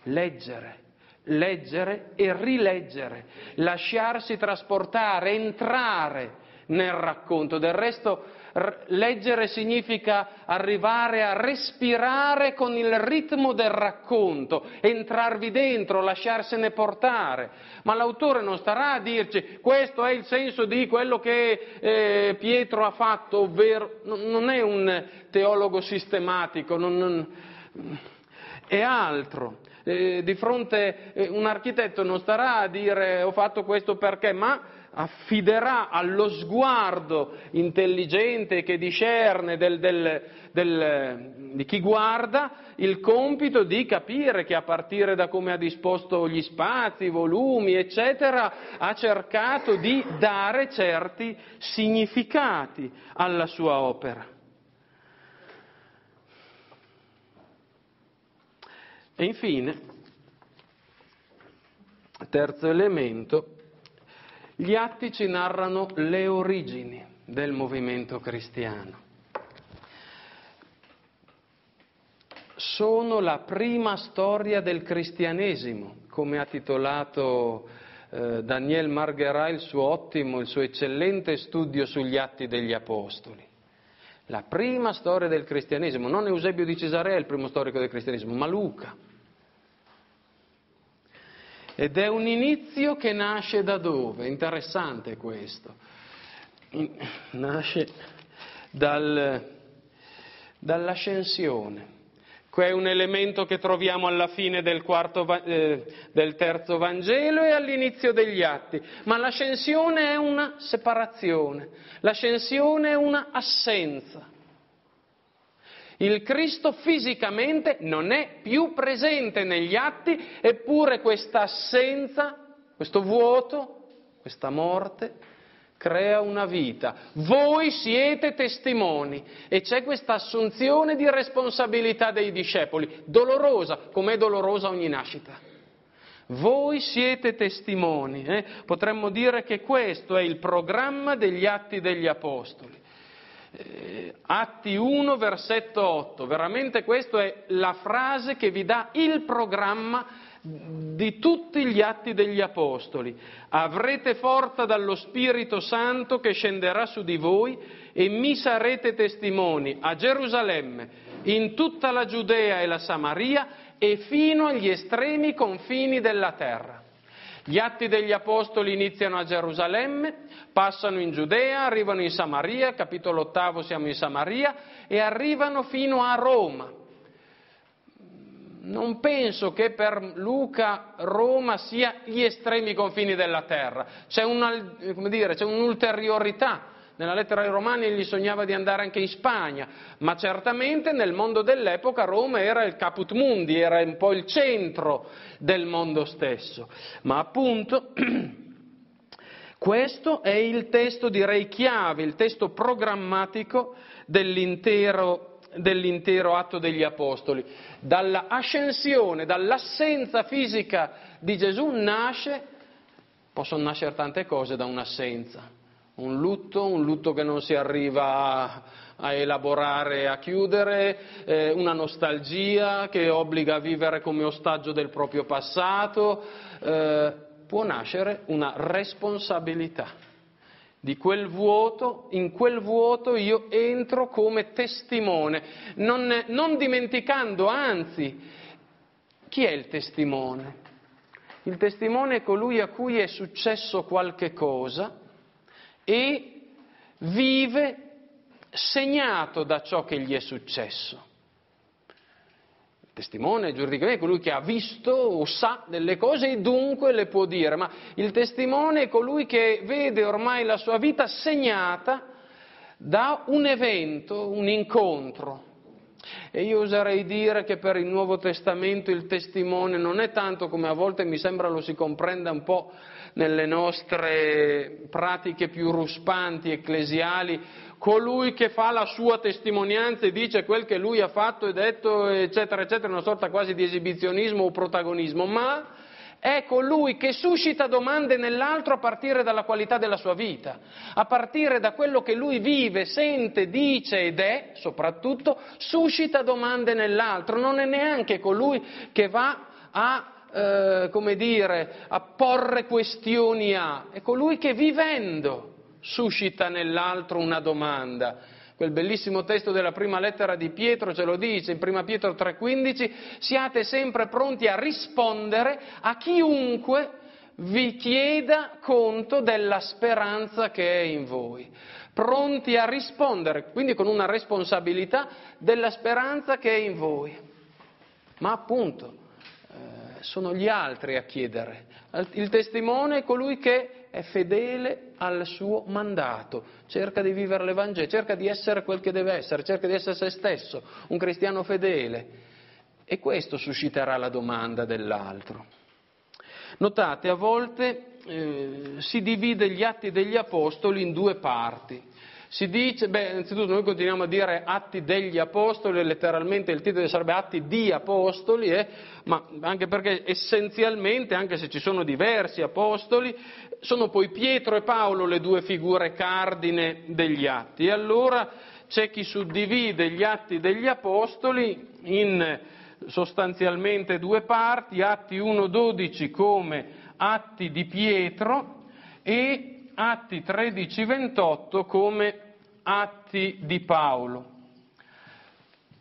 leggere, leggere e rileggere, lasciarsi trasportare, entrare nel racconto. Del resto leggere significa arrivare a respirare con il ritmo del racconto, entrarvi dentro, lasciarsene portare. Ma l'autore non starà a dirci questo è il senso di quello che eh, Pietro ha fatto, ovvero non è un teologo sistematico, non, non, è altro. Eh, di fronte eh, un architetto non starà a dire ho fatto questo perché, ma affiderà allo sguardo intelligente che discerne del, del, del, di chi guarda il compito di capire che a partire da come ha disposto gli spazi, i volumi, eccetera, ha cercato di dare certi significati alla sua opera. E infine, terzo elemento, gli atti ci narrano le origini del movimento cristiano. Sono la prima storia del cristianesimo, come ha titolato eh, Daniel Marguerat il suo ottimo, il suo eccellente studio sugli atti degli apostoli. La prima storia del cristianesimo, non Eusebio di Cesarea è il primo storico del cristianesimo, ma Luca. Ed è un inizio che nasce da dove? Interessante questo. Nasce dal, dall'ascensione. È un elemento che troviamo alla fine del, quarto, eh, del terzo Vangelo e all'inizio degli Atti. Ma l'ascensione è una separazione, l'ascensione è una assenza. Il Cristo fisicamente non è più presente negli atti, eppure questa assenza, questo vuoto, questa morte, crea una vita. Voi siete testimoni e c'è questa assunzione di responsabilità dei discepoli, dolorosa, come è dolorosa ogni nascita. Voi siete testimoni, eh? potremmo dire che questo è il programma degli atti degli Apostoli. Eh, Atti 1, versetto 8, veramente questa è la frase che vi dà il programma di tutti gli atti degli Apostoli. Avrete forza dallo Spirito Santo che scenderà su di voi e mi sarete testimoni a Gerusalemme, in tutta la Giudea e la Samaria e fino agli estremi confini della terra. Gli atti degli Apostoli iniziano a Gerusalemme, passano in Giudea, arrivano in Samaria, capitolo ottavo siamo in Samaria, e arrivano fino a Roma. Non penso che per Luca Roma sia gli estremi confini della terra, c'è, una, dire, c'è un'ulteriorità nella lettera ai Romani gli sognava di andare anche in Spagna, ma certamente nel mondo dell'epoca Roma era il caput mundi, era un po' il centro del mondo stesso. Ma appunto questo è il testo, direi, chiave, il testo programmatico dell'intero, dell'intero atto degli Apostoli. Dalla ascensione, dall'assenza fisica di Gesù nasce, possono nascere tante cose da un'assenza un lutto, un lutto che non si arriva a, elaborare, a chiudere, eh, una nostalgia che obbliga a vivere come ostaggio del proprio passato, eh, può nascere una responsabilità di quel vuoto, in quel vuoto io entro come testimone, non, non dimenticando, anzi, chi è il testimone? Il testimone è colui a cui è successo qualche cosa e vive segnato da ciò che gli è successo. Il testimone giuridicamente è colui che ha visto o sa delle cose e dunque le può dire, ma il testimone è colui che vede ormai la sua vita segnata da un evento, un incontro. E io oserei dire che per il Nuovo Testamento il testimone non è tanto come a volte mi sembra lo si comprenda un po' nelle nostre pratiche più ruspanti ecclesiali, colui che fa la sua testimonianza e dice quel che lui ha fatto e detto, eccetera, eccetera, una sorta quasi di esibizionismo o protagonismo, ma è colui che suscita domande nell'altro a partire dalla qualità della sua vita, a partire da quello che lui vive, sente, dice ed è, soprattutto, suscita domande nell'altro, non è neanche colui che va a eh, come dire, a porre questioni a, è colui che vivendo suscita nell'altro una domanda. Quel bellissimo testo della prima lettera di Pietro ce lo dice, in 1 Pietro 3:15, siate sempre pronti a rispondere a chiunque vi chieda conto della speranza che è in voi. Pronti a rispondere, quindi con una responsabilità della speranza che è in voi. Ma appunto, sono gli altri a chiedere. Il testimone è colui che è fedele al suo mandato, cerca di vivere l'Evangelo, cerca di essere quel che deve essere, cerca di essere se stesso, un cristiano fedele. E questo susciterà la domanda dell'altro. Notate, a volte eh, si divide gli atti degli apostoli in due parti. Si dice, beh, innanzitutto noi continuiamo a dire atti degli apostoli, letteralmente il titolo sarebbe atti di apostoli, eh, ma anche perché essenzialmente, anche se ci sono diversi apostoli, sono poi Pietro e Paolo le due figure cardine degli atti. E allora c'è chi suddivide gli atti degli apostoli in sostanzialmente due parti, atti 1-12 come atti di Pietro e atti 13-28 come atti di Paolo.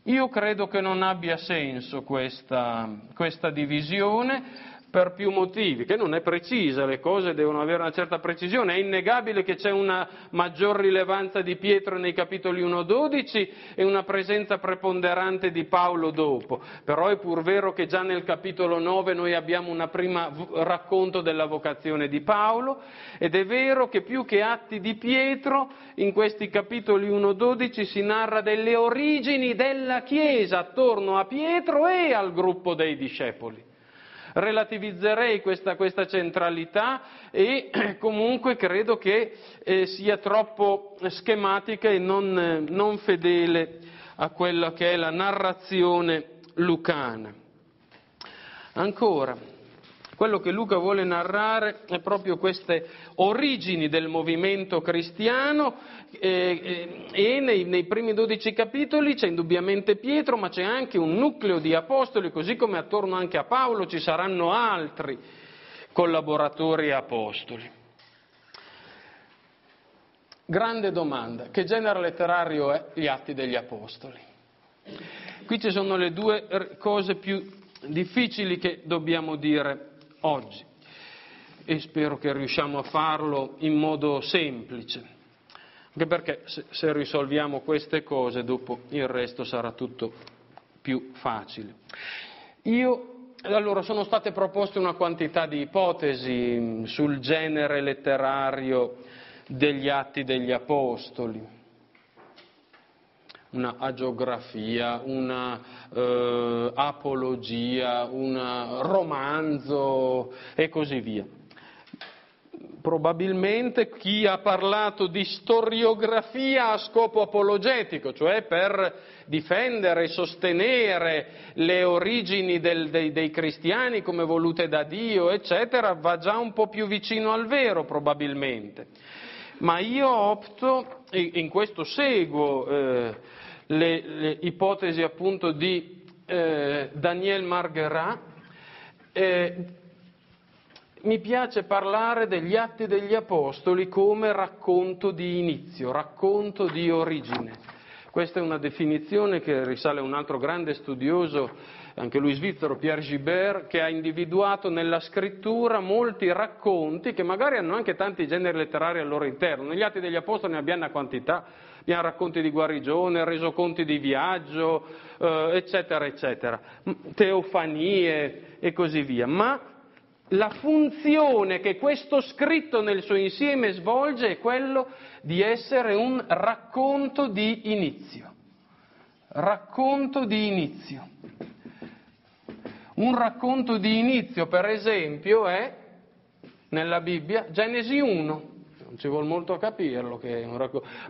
Io credo che non abbia senso questa, questa divisione per più motivi, che non è precisa, le cose devono avere una certa precisione, è innegabile che c'è una maggior rilevanza di Pietro nei capitoli 1-12 e una presenza preponderante di Paolo dopo, però è pur vero che già nel capitolo 9 noi abbiamo un prima racconto della vocazione di Paolo ed è vero che più che atti di Pietro in questi capitoli 1-12 si narra delle origini della Chiesa attorno a Pietro e al gruppo dei discepoli relativizzerei questa, questa centralità e comunque credo che eh, sia troppo schematica e non, non fedele a quella che è la narrazione lucana. Ancora, quello che Luca vuole narrare è proprio queste origini del movimento cristiano eh, eh, e nei, nei, primi dodici capitoli c'è indubbiamente Pietro, ma c'è anche un nucleo di apostoli, così come attorno anche a Paolo ci saranno altri collaboratori apostoli. Grande domanda, che genere letterario è gli atti degli apostoli? Qui ci sono le due cose più difficili che dobbiamo dire oggi. E spero che riusciamo a farlo in modo semplice, anche perché se, se risolviamo queste cose dopo il resto sarà tutto più facile. Io allora sono state proposte una quantità di ipotesi sul genere letterario degli atti degli apostoli una agiografia, una eh, apologia, un romanzo e così via. Probabilmente chi ha parlato di storiografia a scopo apologetico, cioè per difendere e sostenere le origini del, dei, dei, cristiani come volute da Dio, eccetera, va già un po' più vicino al vero probabilmente. Ma io opto, e in questo seguo eh, le, le ipotesi appunto di eh, Daniel Marguerat, eh, mi piace parlare degli atti degli Apostoli come racconto di inizio, racconto di origine. Questa è una definizione che risale a un altro grande studioso, anche lui svizzero, Pierre Gibert, che ha individuato nella scrittura molti racconti che magari hanno anche tanti generi letterari al loro interno. Negli Atti degli Apostoli ne abbiamo una quantità, abbiamo racconti di guarigione, resoconti di viaggio, eh, eccetera, eccetera, teofanie e così via. Ma la funzione che questo scritto nel suo insieme svolge è quello di essere un racconto di inizio. Racconto di inizio. Un racconto di inizio, per esempio, è nella Bibbia Genesi 1, non ci vuole molto a capirlo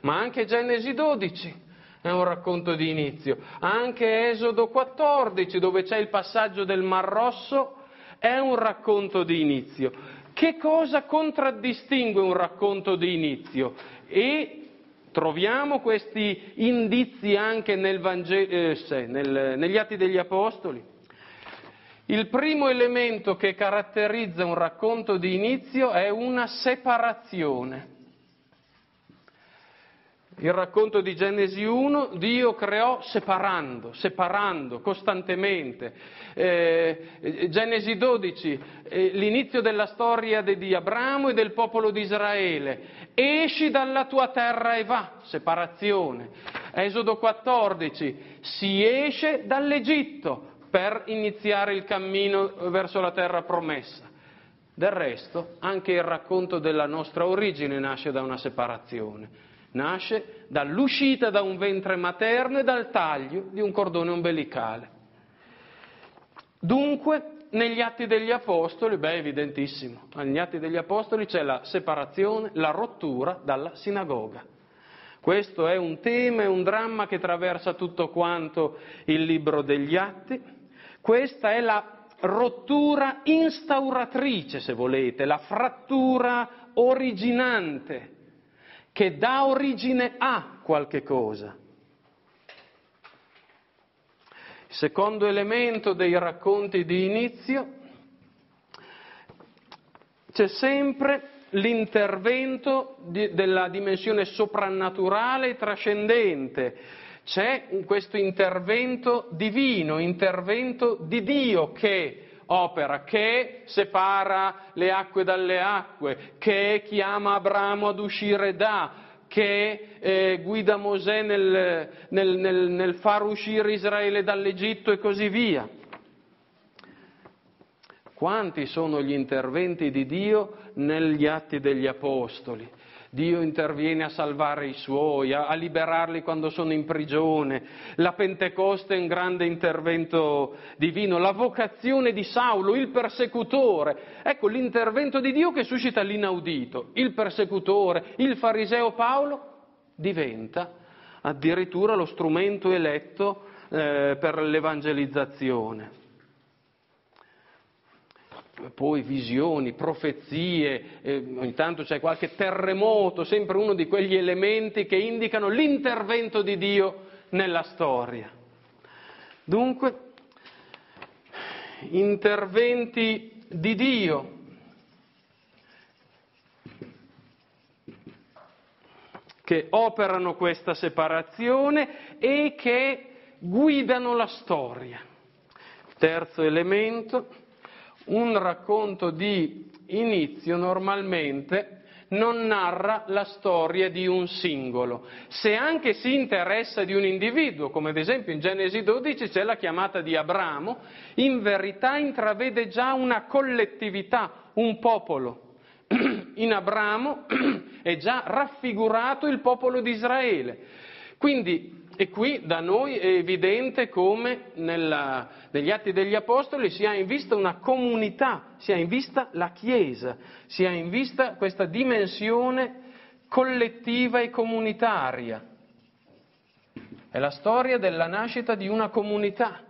ma anche Genesi 12 è un racconto di inizio, anche Esodo 14 dove c'è il passaggio del Mar Rosso è un racconto di inizio. Che cosa contraddistingue un racconto di inizio? E troviamo questi indizi anche nel Vangelo, eh, nel, negli Atti degli Apostoli. Il primo elemento che caratterizza un racconto di inizio è una separazione. Il racconto di Genesi 1, Dio creò separando, separando costantemente. Eh, Genesi 12, eh, l'inizio della storia di, di Abramo e del popolo di Israele. Esci dalla tua terra e va, separazione. Esodo 14, si esce dall'Egitto per iniziare il cammino verso la terra promessa. Del resto, anche il racconto della nostra origine nasce da una separazione nasce dall'uscita da un ventre materno e dal taglio di un cordone ombelicale. Dunque, negli atti degli Apostoli, beh, evidentissimo, negli atti degli Apostoli c'è la separazione, la rottura dalla sinagoga. Questo è un tema, è un dramma che attraversa tutto quanto il libro degli atti. Questa è la rottura instauratrice, se volete, la frattura originante che dà origine a qualche cosa. Il secondo elemento dei racconti di inizio c'è sempre l'intervento di, della dimensione soprannaturale e trascendente. C'è questo intervento divino, intervento di Dio che opera, che separa le acque dalle acque, che chiama Abramo ad uscire da, che eh, guida Mosè nel, nel, nel, nel far uscire Israele dall'Egitto e così via. Quanti sono gli interventi di Dio negli atti degli Apostoli? Dio interviene a salvare i suoi, a, a, liberarli quando sono in prigione. La Pentecoste è un grande intervento divino. La vocazione di Saulo, il persecutore. Ecco l'intervento di Dio che suscita l'inaudito. Il persecutore, il fariseo Paolo diventa addirittura lo strumento eletto eh, per l'evangelizzazione poi visioni, profezie, eh, ogni tanto c'è qualche terremoto, sempre uno di quegli elementi che indicano l'intervento di Dio nella storia. Dunque, interventi di Dio. che operano questa separazione e che guidano la storia. Terzo elemento, un racconto di inizio normalmente non narra la storia di un singolo. Se anche si interessa di un individuo, come ad esempio in Genesi 12 c'è la chiamata di Abramo, in verità intravede già una collettività, un popolo. In Abramo è già raffigurato il popolo di Israele. Quindi e qui da noi è evidente come nella, negli atti degli Apostoli si ha in vista una comunità, si ha in vista la Chiesa, si ha in vista questa dimensione collettiva e comunitaria. È la storia della nascita di una comunità.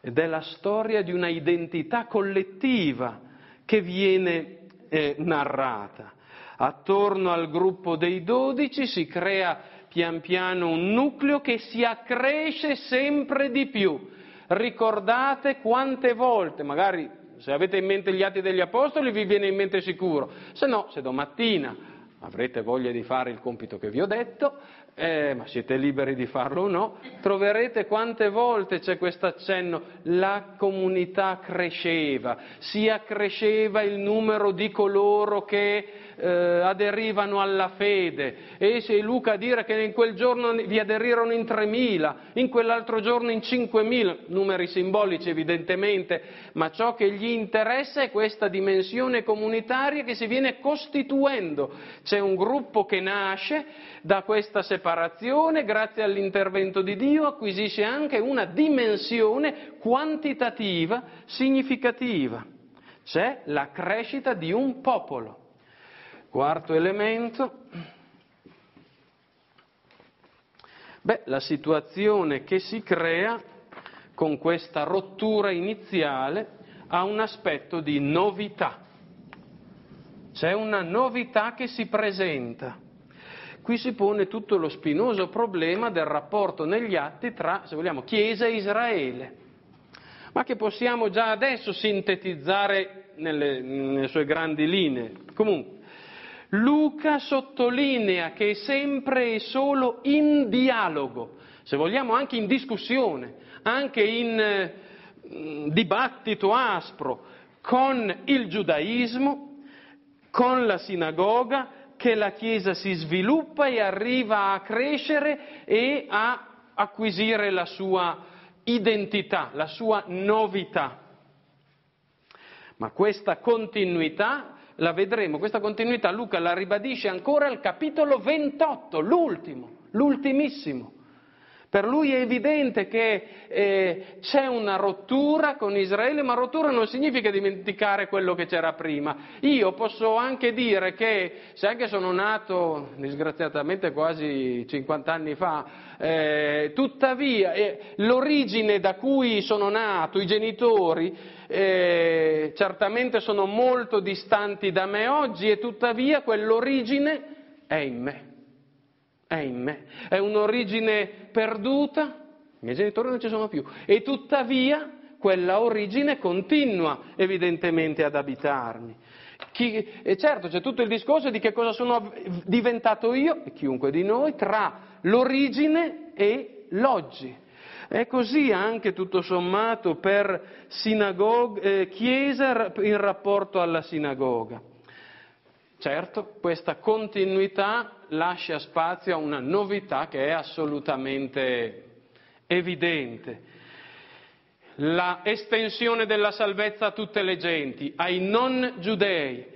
Ed è la storia di una identità collettiva che viene è narrata. Attorno al gruppo dei dodici si crea pian piano un nucleo che si accresce sempre di più. Ricordate quante volte, magari se avete in mente gli atti degli Apostoli vi viene in mente sicuro, se no, se domattina avrete voglia di fare il compito che vi ho detto, eh, ma siete liberi di farlo o no, troverete quante volte c'è questo accenno, la comunità cresceva, si accresceva il numero di coloro che eh, aderivano alla fede. E se Luca dire che in quel giorno vi aderirono in 3.000, in quell'altro giorno in 5.000, numeri simbolici evidentemente, ma ciò che gli interessa è questa dimensione comunitaria che si viene costituendo. C'è un gruppo che nasce da questa separazione, grazie all'intervento di Dio, acquisisce anche una dimensione quantitativa significativa. C'è la crescita di un popolo. Quarto elemento, beh, la situazione che si crea con questa rottura iniziale ha un aspetto di novità. C'è una novità che si presenta. Qui si pone tutto lo spinoso problema del rapporto negli atti tra, se vogliamo, Chiesa e Israele, ma che possiamo già adesso sintetizzare nelle, nelle sue grandi linee. Comunque, Luca sottolinea che è sempre e solo in dialogo, se vogliamo anche in discussione, anche in eh, dibattito aspro con il giudaismo, con la sinagoga, che la Chiesa si sviluppa e arriva a crescere e a acquisire la sua identità, la sua novità. Ma questa continuità la vedremo, questa continuità Luca la ribadisce ancora al capitolo 28, l'ultimo, l'ultimissimo. Per lui è evidente che eh, c'è una rottura con Israele, ma rottura non significa dimenticare quello che c'era prima. Io posso anche dire che, se anche sono nato disgraziatamente quasi 50 anni fa, eh, tuttavia eh, l'origine da cui sono nato, i genitori, eh, certamente sono molto distanti da me oggi e tuttavia quell'origine è in me è in me. È un'origine perduta, i miei genitori non ci sono più, e tuttavia quella origine continua evidentemente ad abitarmi. Chi, e certo c'è tutto il discorso di che cosa sono diventato io, e chiunque di noi, tra l'origine e l'oggi. È così anche tutto sommato per sinagoga, eh, chiesa in rapporto alla sinagoga. Certo, questa continuità lascia spazio a una novità che è assolutamente evidente. La estensione della salvezza a tutte le genti, ai non giudei,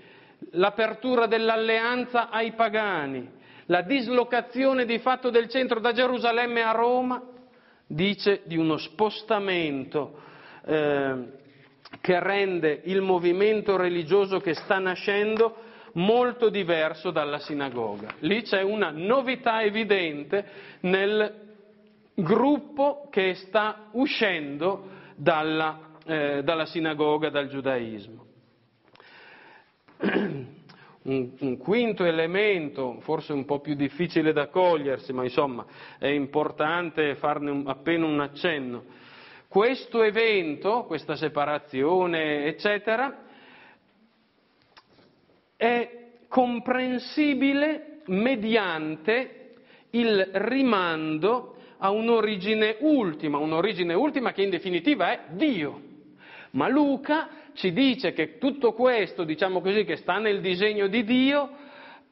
l'apertura dell'alleanza ai pagani, la dislocazione di fatto del centro da Gerusalemme a Roma, dice di uno spostamento eh, che rende il movimento religioso che sta nascendo molto diverso dalla sinagoga. Lì c'è una novità evidente nel gruppo che sta uscendo dalla, eh, dalla sinagoga, dal giudaismo. Un, un, quinto elemento, forse un po' più difficile da cogliersi, ma insomma è importante farne un, appena un accenno. Questo evento, questa separazione, eccetera, è comprensibile mediante il rimando a un'origine ultima, un'origine ultima che in definitiva è Dio. Ma Luca ci dice che tutto questo, diciamo così, che sta nel disegno di Dio,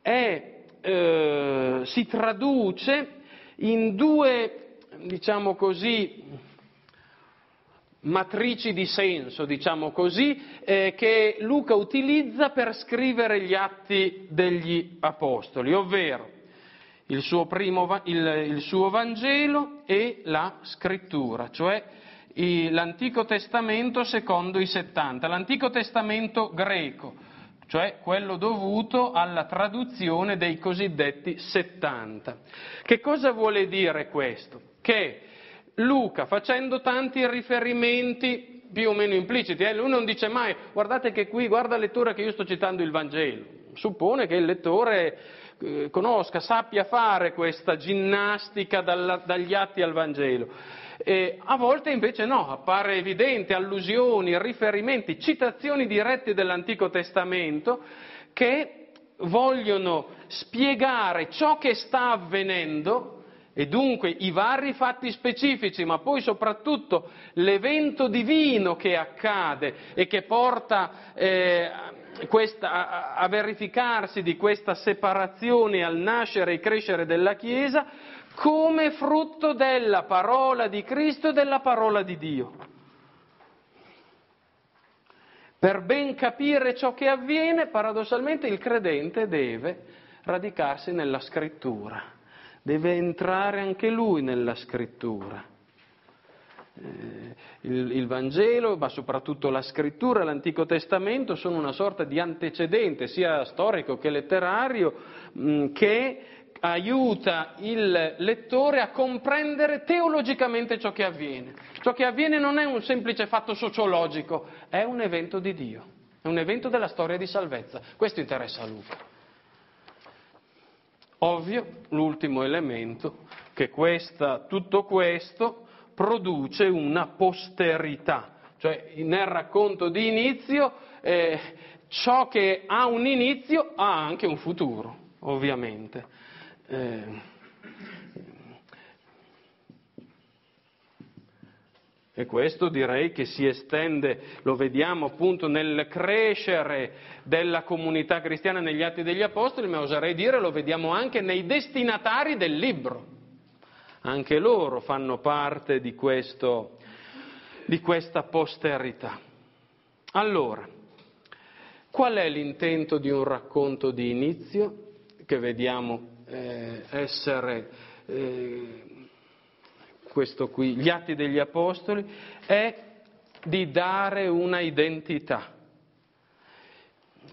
è, eh, si traduce in due, diciamo così, matrici di senso, diciamo così, eh, che Luca utilizza per scrivere gli atti degli Apostoli, ovvero il suo, primo, il, il suo Vangelo e la scrittura, cioè l'Antico Testamento secondo i 70, l'Antico Testamento greco, cioè quello dovuto alla traduzione dei cosiddetti 70. Che cosa vuole dire questo? Che Luca, facendo tanti riferimenti più o meno impliciti, eh, lui non dice mai guardate che qui, guarda lettura che io sto citando il Vangelo, suppone che il lettore eh, conosca, sappia fare questa ginnastica dalla, dagli atti al Vangelo. E a volte invece no, appare evidente allusioni, riferimenti, citazioni dirette dell'Antico Testamento che vogliono spiegare ciò che sta avvenendo e dunque i vari fatti specifici, ma poi soprattutto l'evento divino che accade e che porta eh, questa, a, a verificarsi di questa separazione al nascere e crescere della Chiesa come frutto della parola di Cristo e della parola di Dio. Per ben capire ciò che avviene, paradossalmente il credente deve radicarsi nella scrittura, deve entrare anche lui nella scrittura. Eh, il, il, Vangelo, ma soprattutto la scrittura, l'Antico Testamento sono una sorta di antecedente sia storico che letterario mh, che aiuta il lettore a comprendere teologicamente ciò che avviene. Ciò che avviene non è un semplice fatto sociologico, è un evento di Dio, è un evento della storia di salvezza. Questo interessa a Luca. Ovvio, l'ultimo elemento, che questa, tutto questo produce una posterità, cioè nel racconto di inizio eh, ciò che ha un inizio ha anche un futuro, ovviamente. Eh, E questo direi che si estende, lo vediamo appunto nel crescere della comunità cristiana negli Atti degli Apostoli, ma oserei dire lo vediamo anche nei destinatari del libro. Anche loro fanno parte di, questo, di questa posterità. Allora, qual è l'intento di un racconto di inizio che vediamo eh, essere eh, questo qui, gli atti degli apostoli, è di dare una identità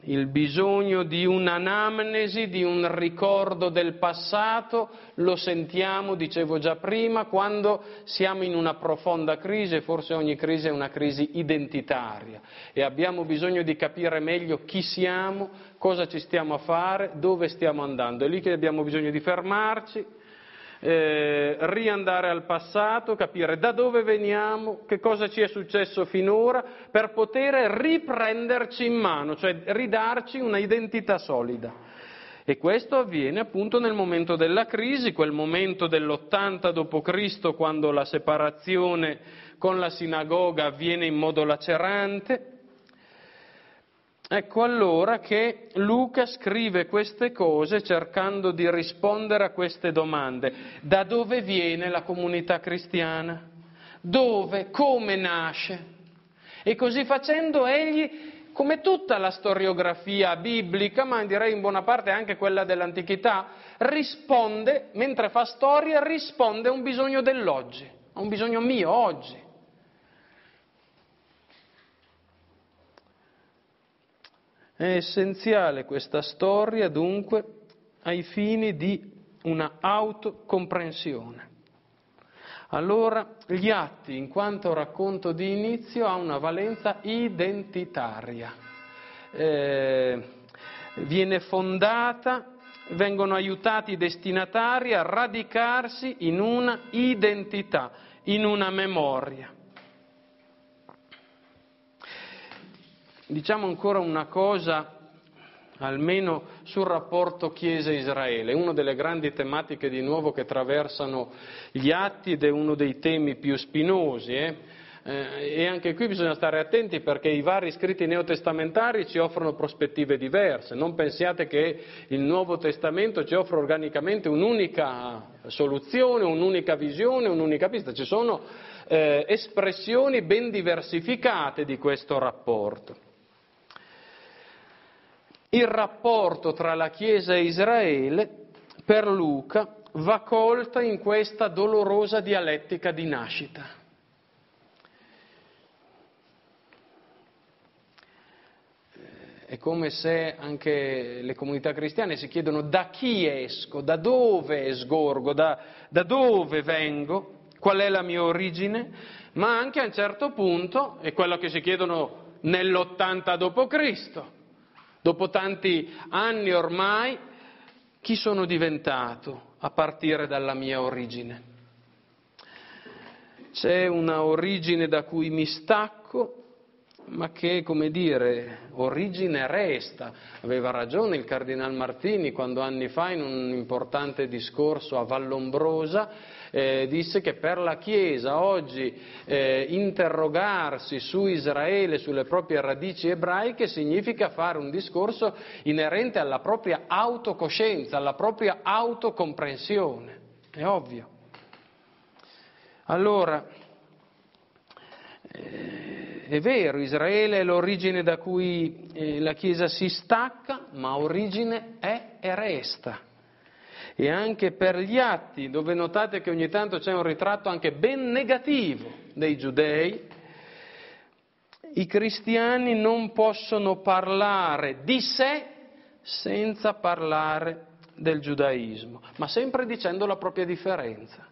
il bisogno di un'anamnesi, di un ricordo del passato, lo sentiamo, dicevo già prima, quando siamo in una profonda crisi, forse ogni crisi è una crisi identitaria, e abbiamo bisogno di capire meglio chi siamo, cosa ci stiamo a fare, dove stiamo andando. È lì che abbiamo bisogno di fermarci, eh, riandare al passato, capire da dove veniamo, che cosa ci è successo finora, per poter riprenderci in mano, cioè ridarci una identità solida. E questo avviene appunto nel momento della crisi, quel momento dell'80 d.C., quando la separazione con la sinagoga avviene in modo lacerante, Ecco allora che Luca scrive queste cose cercando di rispondere a queste domande. Da dove viene la comunità cristiana? Dove? Come nasce? E così facendo egli, come tutta la storiografia biblica, ma direi in buona parte anche quella dell'antichità, risponde, mentre fa storia, risponde a un bisogno dell'oggi, a un bisogno mio oggi. È essenziale questa storia dunque ai fini di una autocomprensione. Allora gli atti, in quanto racconto di inizio, ha una valenza identitaria. Eh, viene fondata, vengono aiutati i destinatari a radicarsi in una identità, in una memoria. Diciamo ancora una cosa, almeno sul rapporto Chiesa-Israele, una delle grandi tematiche di nuovo che attraversano gli atti ed è uno dei temi più spinosi. Eh? Eh, e anche qui bisogna stare attenti perché i vari scritti neotestamentari ci offrono prospettive diverse. Non pensiate che il Nuovo Testamento ci offra organicamente un'unica soluzione, un'unica visione, un'unica pista. Ci sono eh, espressioni ben diversificate di questo rapporto il rapporto tra la Chiesa e Israele per Luca va colta in questa dolorosa dialettica di nascita. È come se anche le comunità cristiane si chiedono da chi esco, da dove sgorgo, da, da dove vengo, qual è la mia origine, ma anche a un certo punto, è quello che si chiedono nell'80 d.C., Dopo tanti anni ormai, chi sono diventato a partire dalla mia origine? C'è una origine da cui mi stacco, ma che, come dire, origine resta. Aveva ragione il Cardinal Martini quando anni fa in un importante discorso a Vallombrosa eh, disse che per la Chiesa oggi eh, interrogarsi su Israele, sulle proprie radici ebraiche, significa fare un discorso inerente alla propria autocoscienza, alla propria autocomprensione. È ovvio. Allora, eh, è vero, Israele è l'origine da cui eh, la Chiesa si stacca, ma origine è e resta. E anche per gli atti, dove notate che ogni tanto c'è un ritratto anche ben negativo dei giudei, i cristiani non possono parlare di sé senza parlare del giudaismo, ma sempre dicendo la propria differenza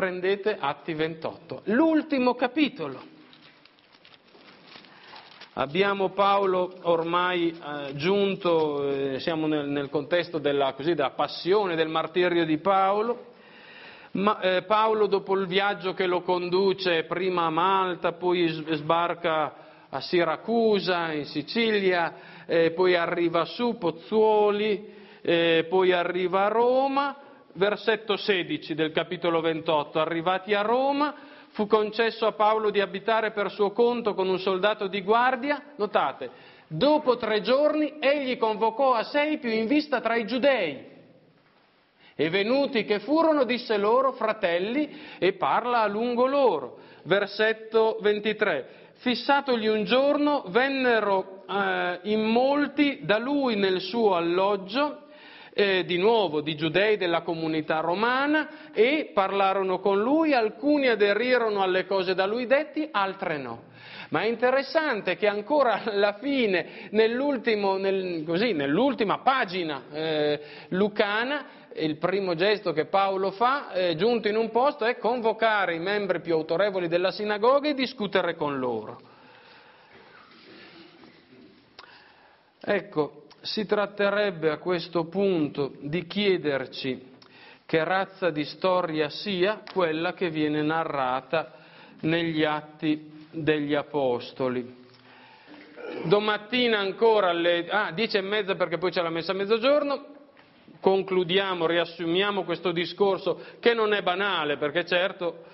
prendete Atti 28, l'ultimo capitolo. Abbiamo Paolo ormai eh, giunto, eh, siamo nel, nel contesto della, così, della, passione, del martirio di Paolo. Ma, eh, Paolo dopo il viaggio che lo conduce prima a Malta, poi sbarca a Siracusa, in Sicilia, poi arriva su Pozzuoli, poi arriva a Roma versetto 16 del capitolo 28, arrivati a Roma, fu concesso a Paolo di abitare per suo conto con un soldato di guardia, notate, dopo tre giorni egli convocò a sé i più in vista tra i giudei. E venuti che furono, disse loro, fratelli, e parla a lungo loro. Versetto 23. Fissatogli un giorno, vennero eh, in molti da lui nel suo alloggio eh, di nuovo di giudei della comunità romana e parlarono con lui, alcuni aderirono alle cose da lui detti, altre no. Ma è interessante che ancora alla fine, nel, così, nell'ultima pagina eh, lucana, il primo gesto che Paolo fa, eh, giunto in un posto, è convocare i membri più autorevoli della sinagoga e discutere con loro. Ecco, si tratterebbe a questo punto di chiederci che razza di storia sia quella che viene narrata negli atti degli Apostoli. Domattina ancora alle ah, dieci e mezza perché poi c'è la messa a mezzogiorno, concludiamo, riassumiamo questo discorso che non è banale perché certo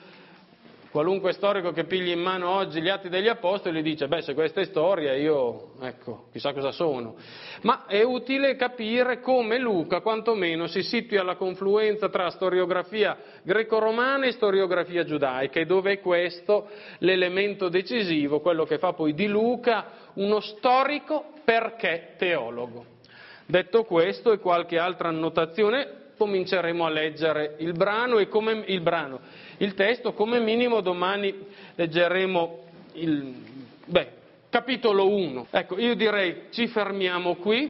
Qualunque storico che pigli in mano oggi gli atti degli apostoli dice, beh, se questa è storia io, ecco, chissà cosa sono. Ma è utile capire come Luca, quantomeno, si situi alla confluenza tra storiografia greco-romana e storiografia giudaica, e dove è questo l'elemento decisivo, quello che fa poi di Luca uno storico perché teologo. Detto questo e qualche altra annotazione, cominceremo a leggere il brano e come il brano il testo, come minimo domani leggeremo il beh, capitolo 1. Ecco, io direi ci fermiamo qui.